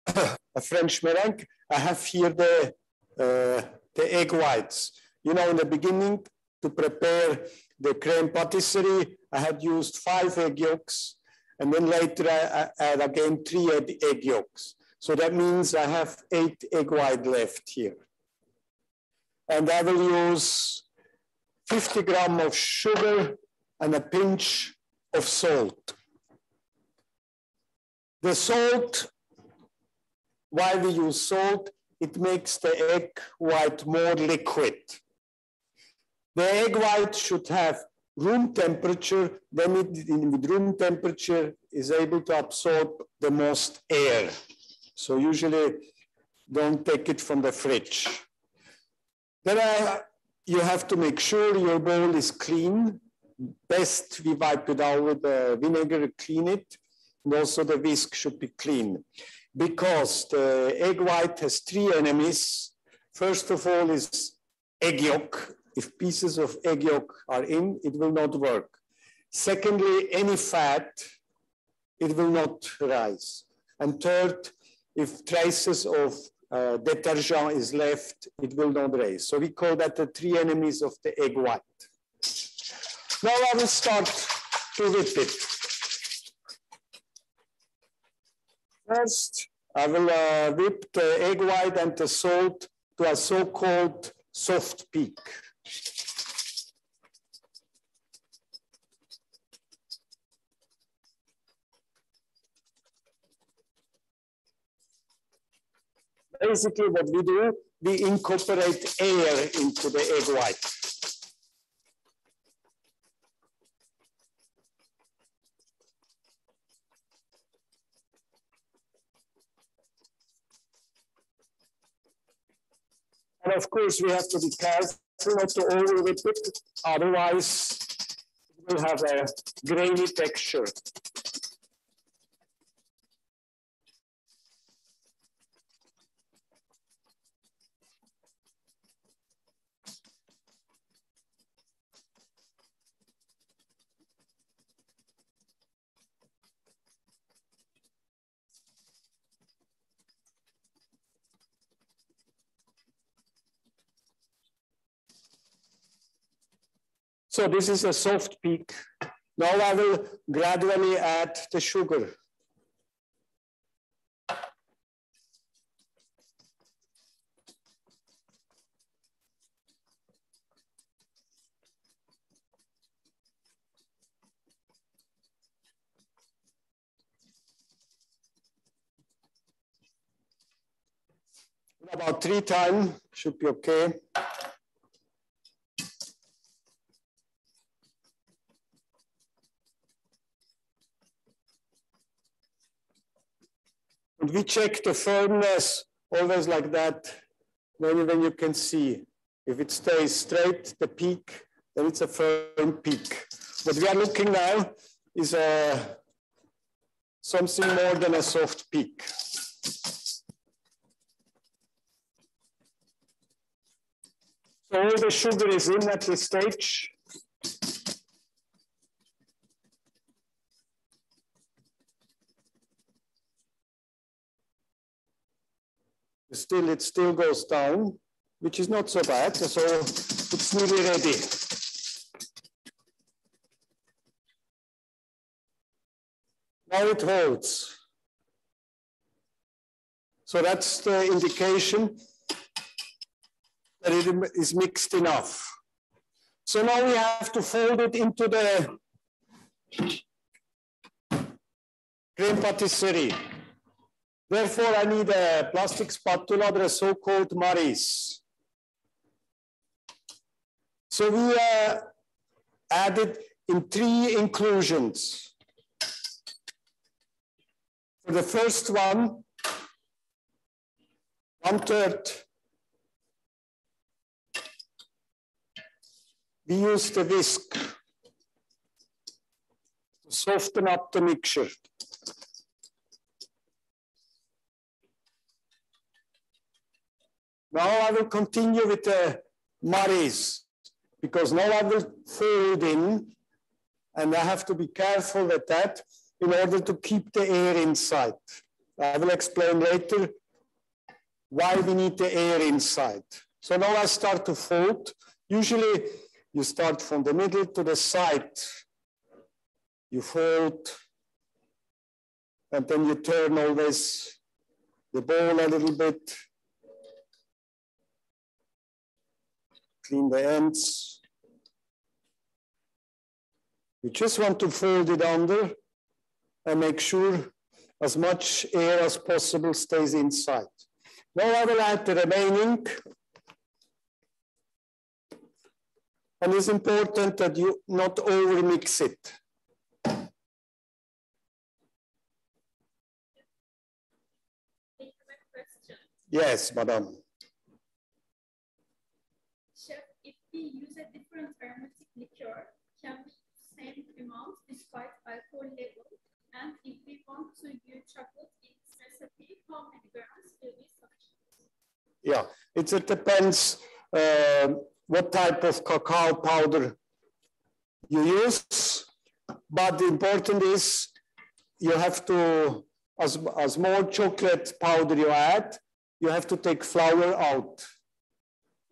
a French meringue. I have here the, uh, the egg whites. You know, in the beginning, to prepare the creme patisserie, I had used five egg yolks, and then later I, add again three egg, yolks. So that means I have eight egg white left here. And I will use 50 gram of sugar and a pinch of salt. The salt why we use salt, it makes the egg white more liquid. The egg white should have room temperature, then it, with room temperature, is able to absorb the most air. So usually don't take it from the fridge. Then I, you have to make sure your bowl is clean. Best we wipe it out with the vinegar, clean it. And also the whisk should be clean because the egg white has three enemies. First of all is egg yolk. If pieces of egg yolk are in, it will not work. Secondly, any fat, it will not rise. And third, if traces of uh, detergent is left, it will not rise. So we call that the three enemies of the egg white. Now I will start to whip it. First, I will uh, whip the egg white and the salt to a so-called soft peak. Basically what we do, we incorporate air into the egg white. And of course, we have to be careful not to over whip it, otherwise it will have a grainy texture. So this is a soft peak. Now I will gradually add the sugar. About three times should be okay. We check the firmness always like that when, when you can see. If it stays straight, the peak, then it's a firm peak. What we are looking now is a, uh, something more than a soft peak. So all the sugar is in at this stage. Still it still goes down, which is not so bad. So it's nearly ready. Now it holds. So that's the indication that it is mixed enough. So now we have to fold it into the creme patisserie. Therefore, I need a plastic spatula, the so-called Maryse. So we uh, added in three inclusions. For the first one, one third, we use the whisk to soften up the mixture. Now I will continue with uh, the Maryse because now I will fold in and I have to be careful with that in order to keep the air inside. I will explain later why we need the air inside. So now I start to fold. Usually you start from the middle to the side. You fold and then you turn always the ball a little bit clean the ends. You just want to fold it under and make sure as much air as possible stays inside. Now I will add the remaining. And it's important that you not over mix it. Yes, madam. Use a different aromatic liqueur can be same amount despite alcohol level. And if we want to use chocolate in this recipe, how many grams will be sufficient? Yeah, it, it depends uh, what type of cacao powder you use. But the important is you have to, as, as more chocolate powder you add, you have to take flour out.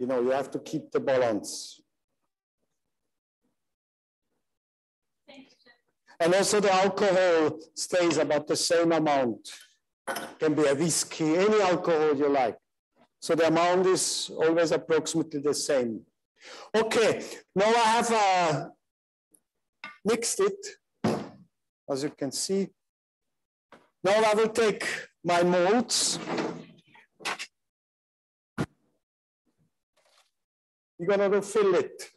You know, you have to keep the balance. And also the alcohol stays about the same amount. Can be a whiskey, any alcohol you like. So the amount is always approximately the same. Okay, now I have uh, mixed it, as you can see. Now I will take my molds. You're gonna fill it.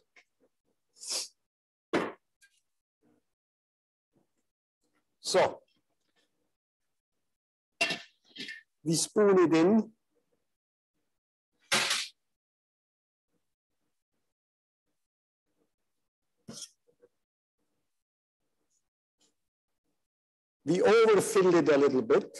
So, we spoon it in. We overfilled it a little bit.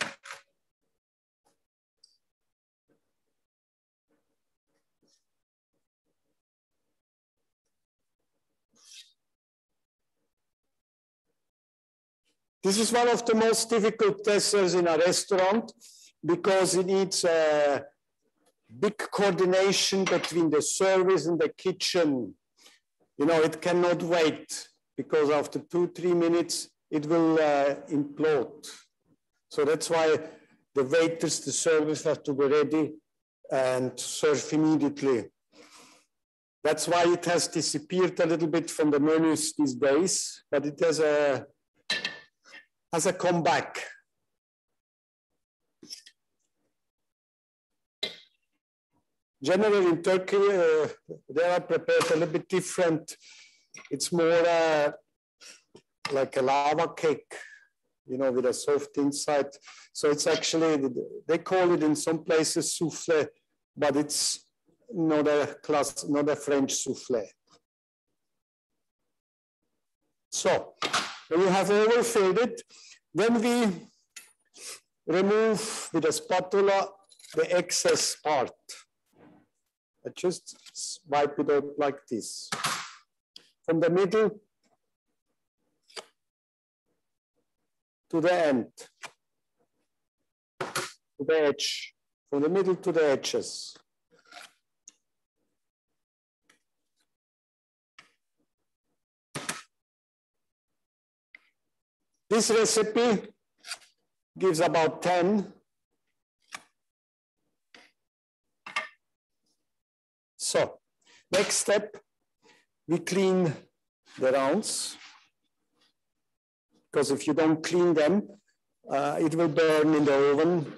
This is one of the most difficult tests in a restaurant because it needs a big coordination between the service and the kitchen. You know, it cannot wait because after two, three minutes, it will uh, implode. So that's why the waiters, the service have to be ready and serve immediately. That's why it has disappeared a little bit from the menus these days, but it has a as a comeback. Generally in Turkey, uh, they are prepared a little bit different. It's more uh, like a lava cake, you know, with a soft inside. So it's actually, they call it in some places souffle, but it's not a class, not a French souffle. So you have overfilled it, then we remove with a spatula the excess part. I just wipe it out like this. From the middle to the end, to the edge, from the middle to the edges. This recipe gives about 10. So next step, we clean the rounds because if you don't clean them, uh, it will burn in the oven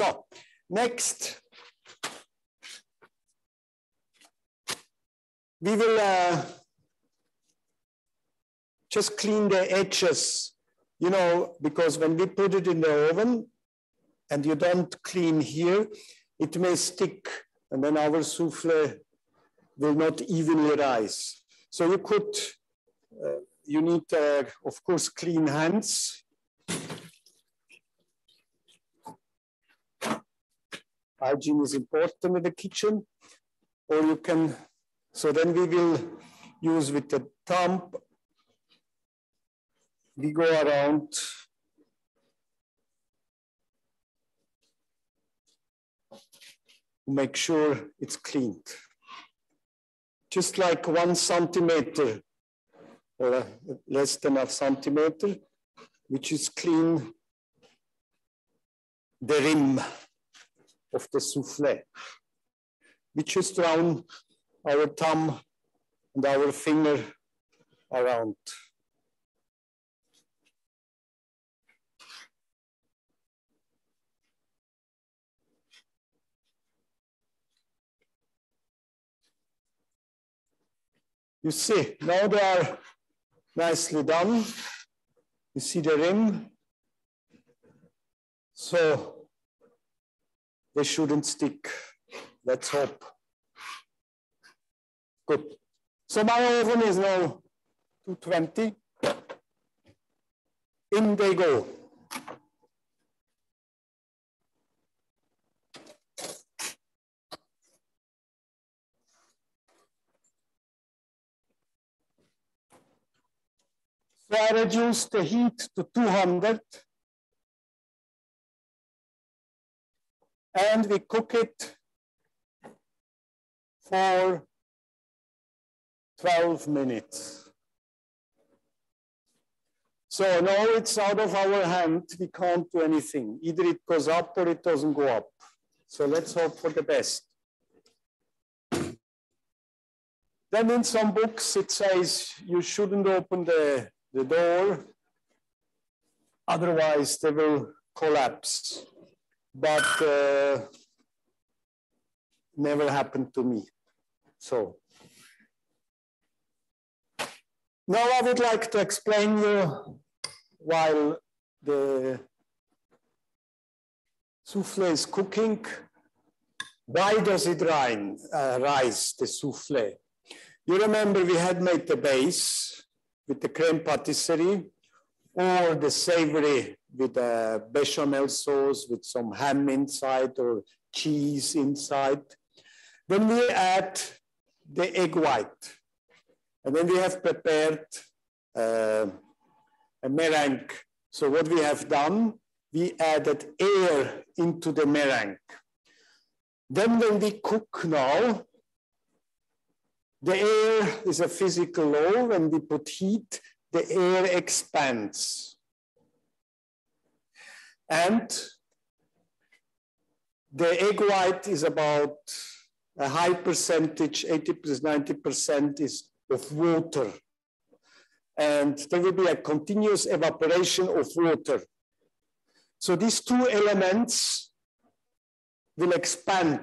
So next, we will uh, just clean the edges, you know, because when we put it in the oven and you don't clean here, it may stick and then our souffle will not evenly rise. So you could, uh, you need, uh, of course, clean hands hygiene is important in the kitchen, or you can, so then we will use with the thumb, we go around. Make sure it's cleaned. Just like one centimeter or less than a centimeter, which is clean the rim of the souffle. We just round our thumb and our finger around. You see, now they are nicely done. You see the rim. So they shouldn't stick. Let's hope. Good. So my oven is now 220. In they go. So I reduced the heat to 200 and we cook it for 12 minutes. So now it's out of our hand. We can't do anything. Either it goes up or it doesn't go up. So let's hope for the best. Then in some books it says you shouldn't open the, the door, otherwise they will collapse. But uh, never happened to me. So now I would like to explain you while the souffle is cooking, why does it uh, rise the souffle? You remember we had made the base with the creme patisserie or the savory with a bechamel sauce with some ham inside or cheese inside. Then we add the egg white. And then we have prepared uh, a meringue. So what we have done, we added air into the meringue. Then when we cook now, the air is a physical law. When we put heat, the air expands. And the egg white is about a high percentage, 80 90% is of water. And there will be a continuous evaporation of water. So these two elements will expand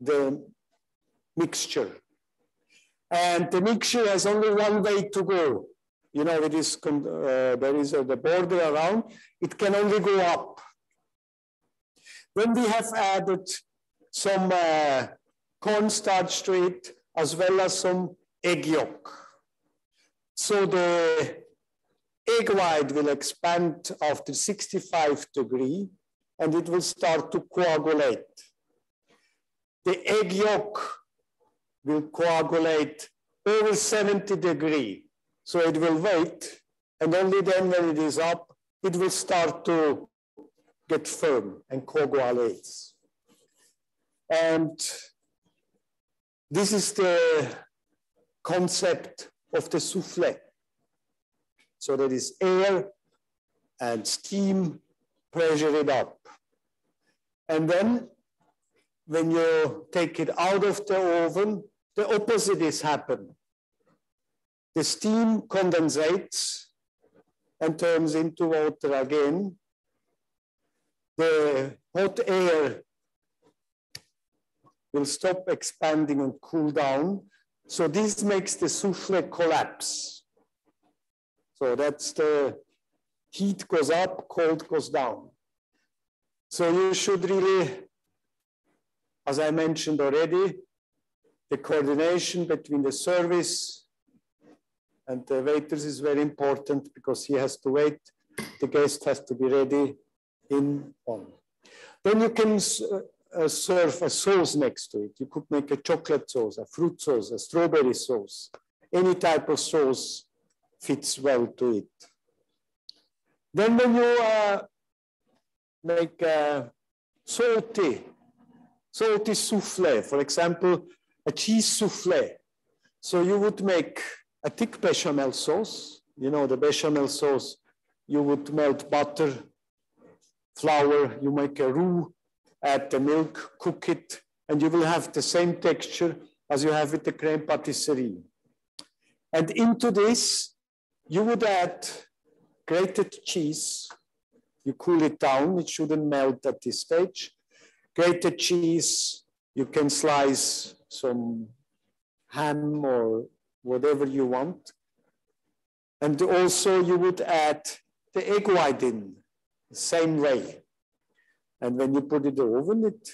the mixture. And the mixture has only one way to go. You know, it is, uh, there is the border around, it can only go up. Then we have added some uh, cornstarch to it, as well as some egg yolk. So the egg white will expand after 65 degree and it will start to coagulate. The egg yolk will coagulate over 70 degree. So it will wait and only then when it is up, it will start to get firm and coagulates. And this is the concept of the souffle. So there is air and steam, pressure it up. And then when you take it out of the oven, the opposite is happen. The steam condensates and turns into water again. The hot air will stop expanding and cool down. So this makes the souffle collapse. So that's the heat goes up, cold goes down. So you should really, as I mentioned already, the coordination between the service and the waiters is very important because he has to wait. The guest has to be ready in on. Then you can uh, uh, serve a sauce next to it. You could make a chocolate sauce, a fruit sauce, a strawberry sauce. Any type of sauce fits well to it. Then when you uh, make a salty, salty souffle, for example, a cheese souffle. So you would make a thick bechamel sauce. You know, the bechamel sauce, you would melt butter, flour, you make a roux, add the milk, cook it, and you will have the same texture as you have with the creme patisserie. And into this, you would add grated cheese. You cool it down, it shouldn't melt at this stage. Grated cheese, you can slice some ham or whatever you want. And also you would add the egg white in, the same way. And when you put it in the oven, it,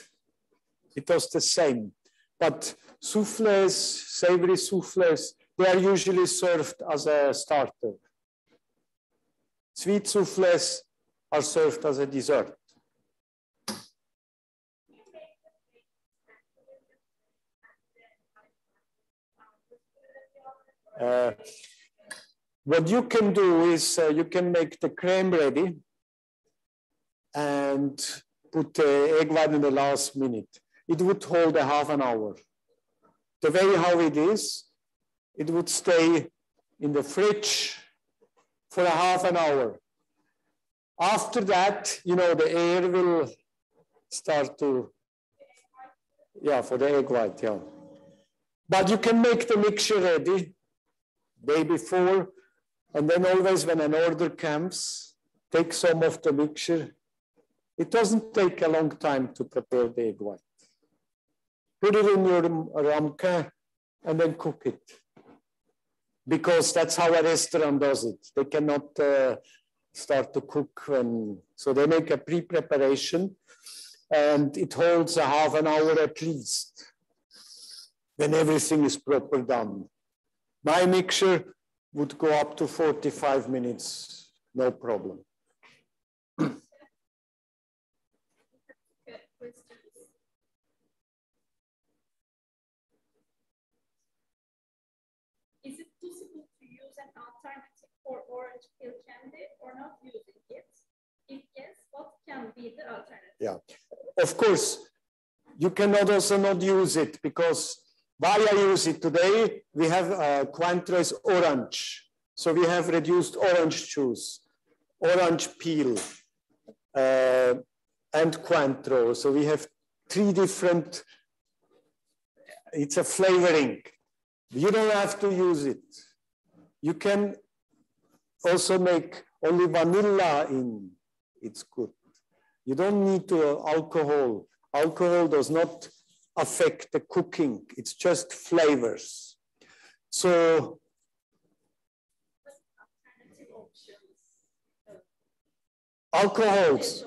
it does the same. But souffles, savory souffles, they are usually served as a starter. Sweet souffles are served as a dessert. Uh, What you can do is uh, you can make the cream ready and put the egg white in the last minute. It would hold a half an hour. The way how it is, it would stay in the fridge for a half an hour. After that, you know, the air will start to, yeah, for the egg white, yeah. But you can make the mixture ready day before, and then always when an order comes, take some of the mixture. It doesn't take a long time to prepare the egg white. Put it in your ramka and then cook it. Because that's how a restaurant does it. They cannot uh, start to cook. When, so they make a pre-preparation and it holds a half an hour at least when everything is proper done. My mixture would go up to 45 minutes, no problem. Is it possible to use an alternative for orange peel candy or not using it? If yes, what can be the alternative? Yeah, of course, you cannot also not use it because why I use it today, we have uh, Cointreau's orange. So we have reduced orange juice, orange peel, uh, and Cointreau. So we have three different, it's a flavoring. You don't have to use it. You can also make only vanilla in, it's good. You don't need to alcohol. Alcohol does not affect the cooking. It's just flavors. So alcohols.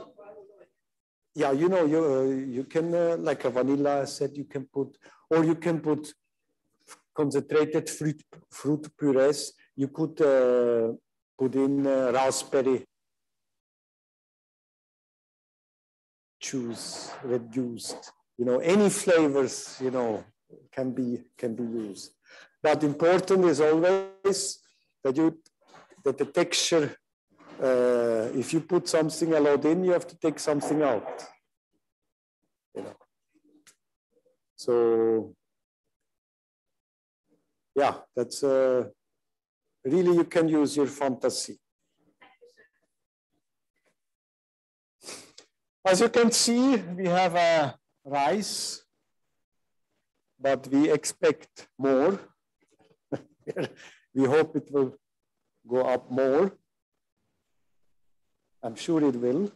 Yeah, you know, you, uh, you can, uh, like a vanilla I said, you can put, or you can put concentrated fruit, fruit purees. You could uh, put in uh, raspberry juice reduced you know, any flavors, you know, can be, can be used. But important is always that you, that the texture, uh, if you put something a lot in, you have to take something out. You know. So, yeah, that's uh, really you can use your fantasy. As you can see, we have a rise, but we expect more. we hope it will go up more. I'm sure it will.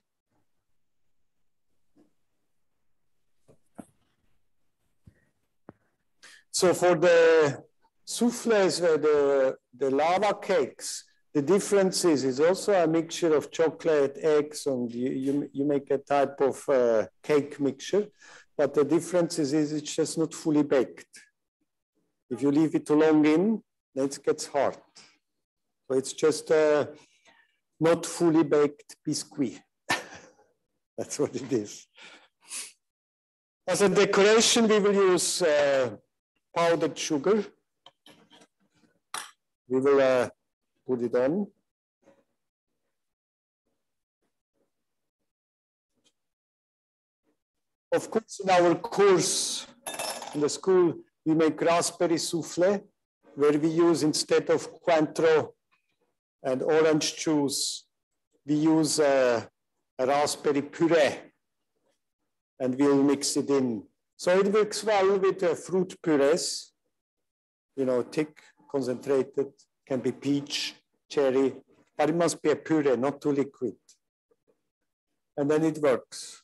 So for the souffles, the, the lava cakes, the difference is, is also a mixture of chocolate, eggs, and you, you, you make a type of uh, cake mixture. But the difference is, is it's just not fully baked. If you leave it too long in, then it gets hard. So it's just a not fully baked biscuit. That's what it is. As a decoration, we will use uh, powdered sugar. We will uh, put it on. Of course, in our course in the school, we make raspberry souffle, where we use instead of Cointreau and orange juice, we use a, a raspberry puree, and we'll mix it in. So it works well with uh, fruit purees, you know, thick, concentrated, can be peach, cherry, but it must be a puree, not too liquid. And then it works.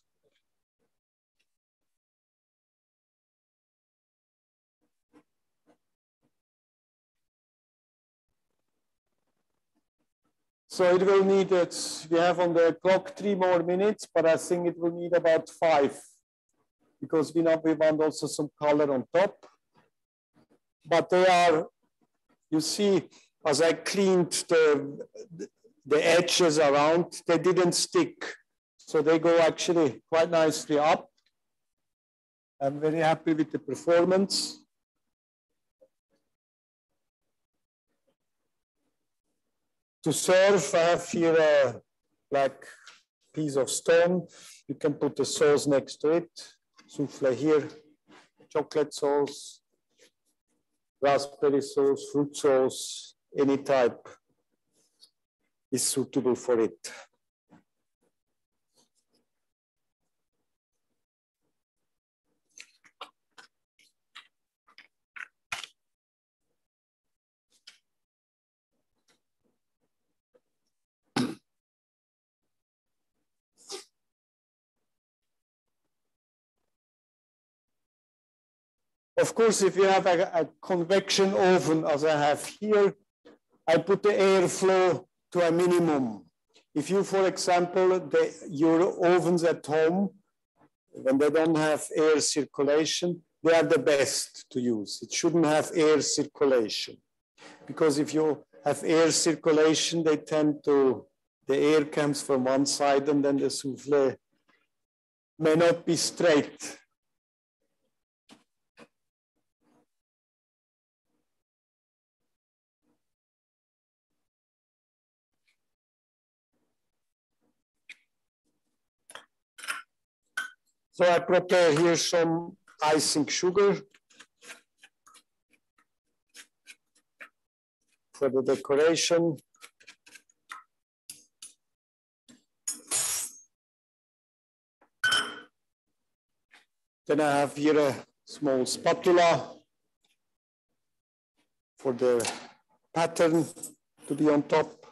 So it will need, it, we have on the clock three more minutes, but I think it will need about five because we, know we want also some color on top. But they are, you see, as I cleaned the, the edges around, they didn't stick. So they go actually quite nicely up. I'm very happy with the performance. To serve, I have here a black piece of stone. You can put the sauce next to it. Souffle here, chocolate sauce, raspberry sauce, fruit sauce, any type is suitable for it. Of course, if you have a, a, convection oven, as I have here, I put the airflow to a minimum. If you, for example, the, your ovens at home, when they don't have air circulation, they are the best to use. It shouldn't have air circulation. Because if you have air circulation, they tend to, the air comes from one side and then the souffle may not be straight So I prepare here some icing sugar for the decoration. Then I have here a small spatula for the pattern to be on top.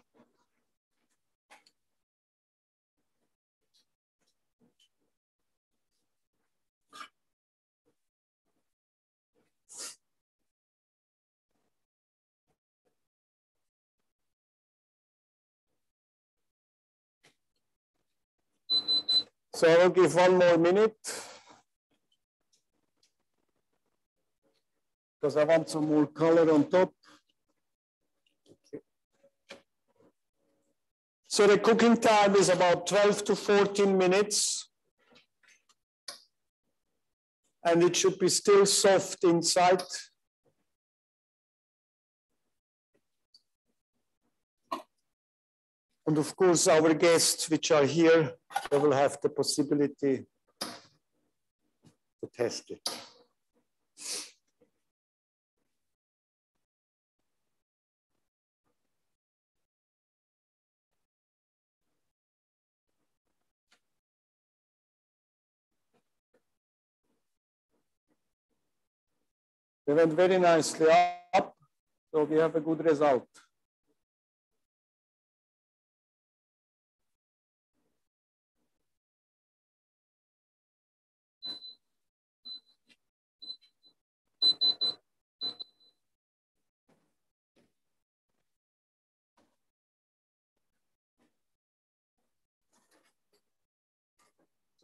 So I will give one more minute because I want some more color on top. So the cooking time is about 12 to 14 minutes. And it should be still soft inside. And of course, our guests which are here, they will have the possibility to test it. They went very nicely up, so we have a good result.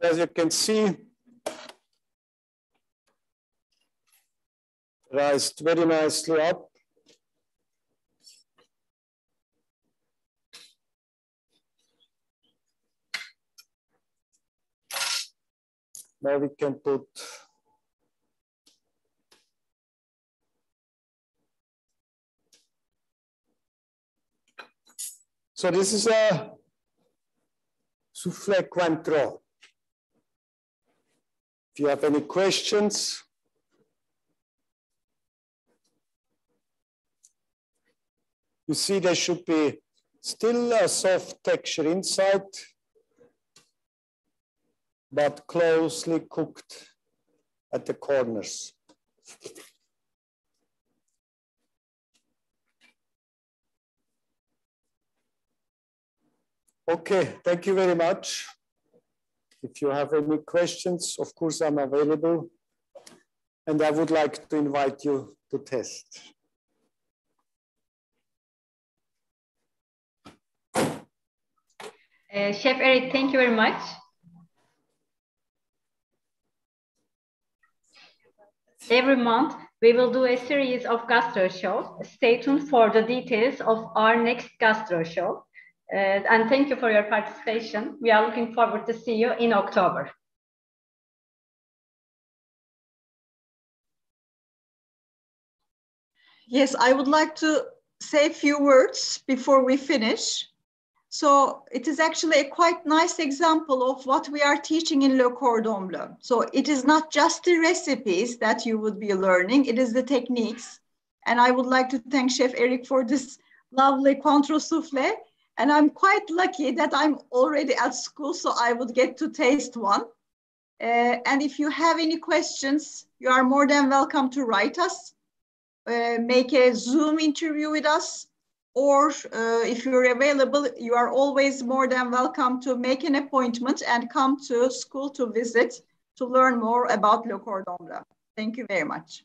As you can see, rised very nicely up. Now we can put So this is a souffle Cointreau. If you have any questions, you see there should be still a soft texture inside, but closely cooked at the corners. Okay, thank you very much. If you have any questions, of course, I'm available. And I would like to invite you to test. Uh, Chef Erich, thank you very much. Every month, we will do a series of GastroShows. Stay tuned for the details of our next GastroShow. Uh, and thank you for your participation. We are looking forward to see you in October. Yes, I would like to say a few words before we finish. So it is actually a quite nice example of what we are teaching in Le Cordon Bleu. So it is not just the recipes that you would be learning, it is the techniques. And I would like to thank Chef Erich for this lovely Cointreau souffle. And I'm quite lucky that I'm already at school, so I would get to taste one. Uh, and if you have any questions, you are more than welcome to write us, uh, make a Zoom interview with us, or uh, if you're available, you are always more than welcome to make an appointment and come to school to visit to learn more about Le Cordon Bleu. Thank you very much.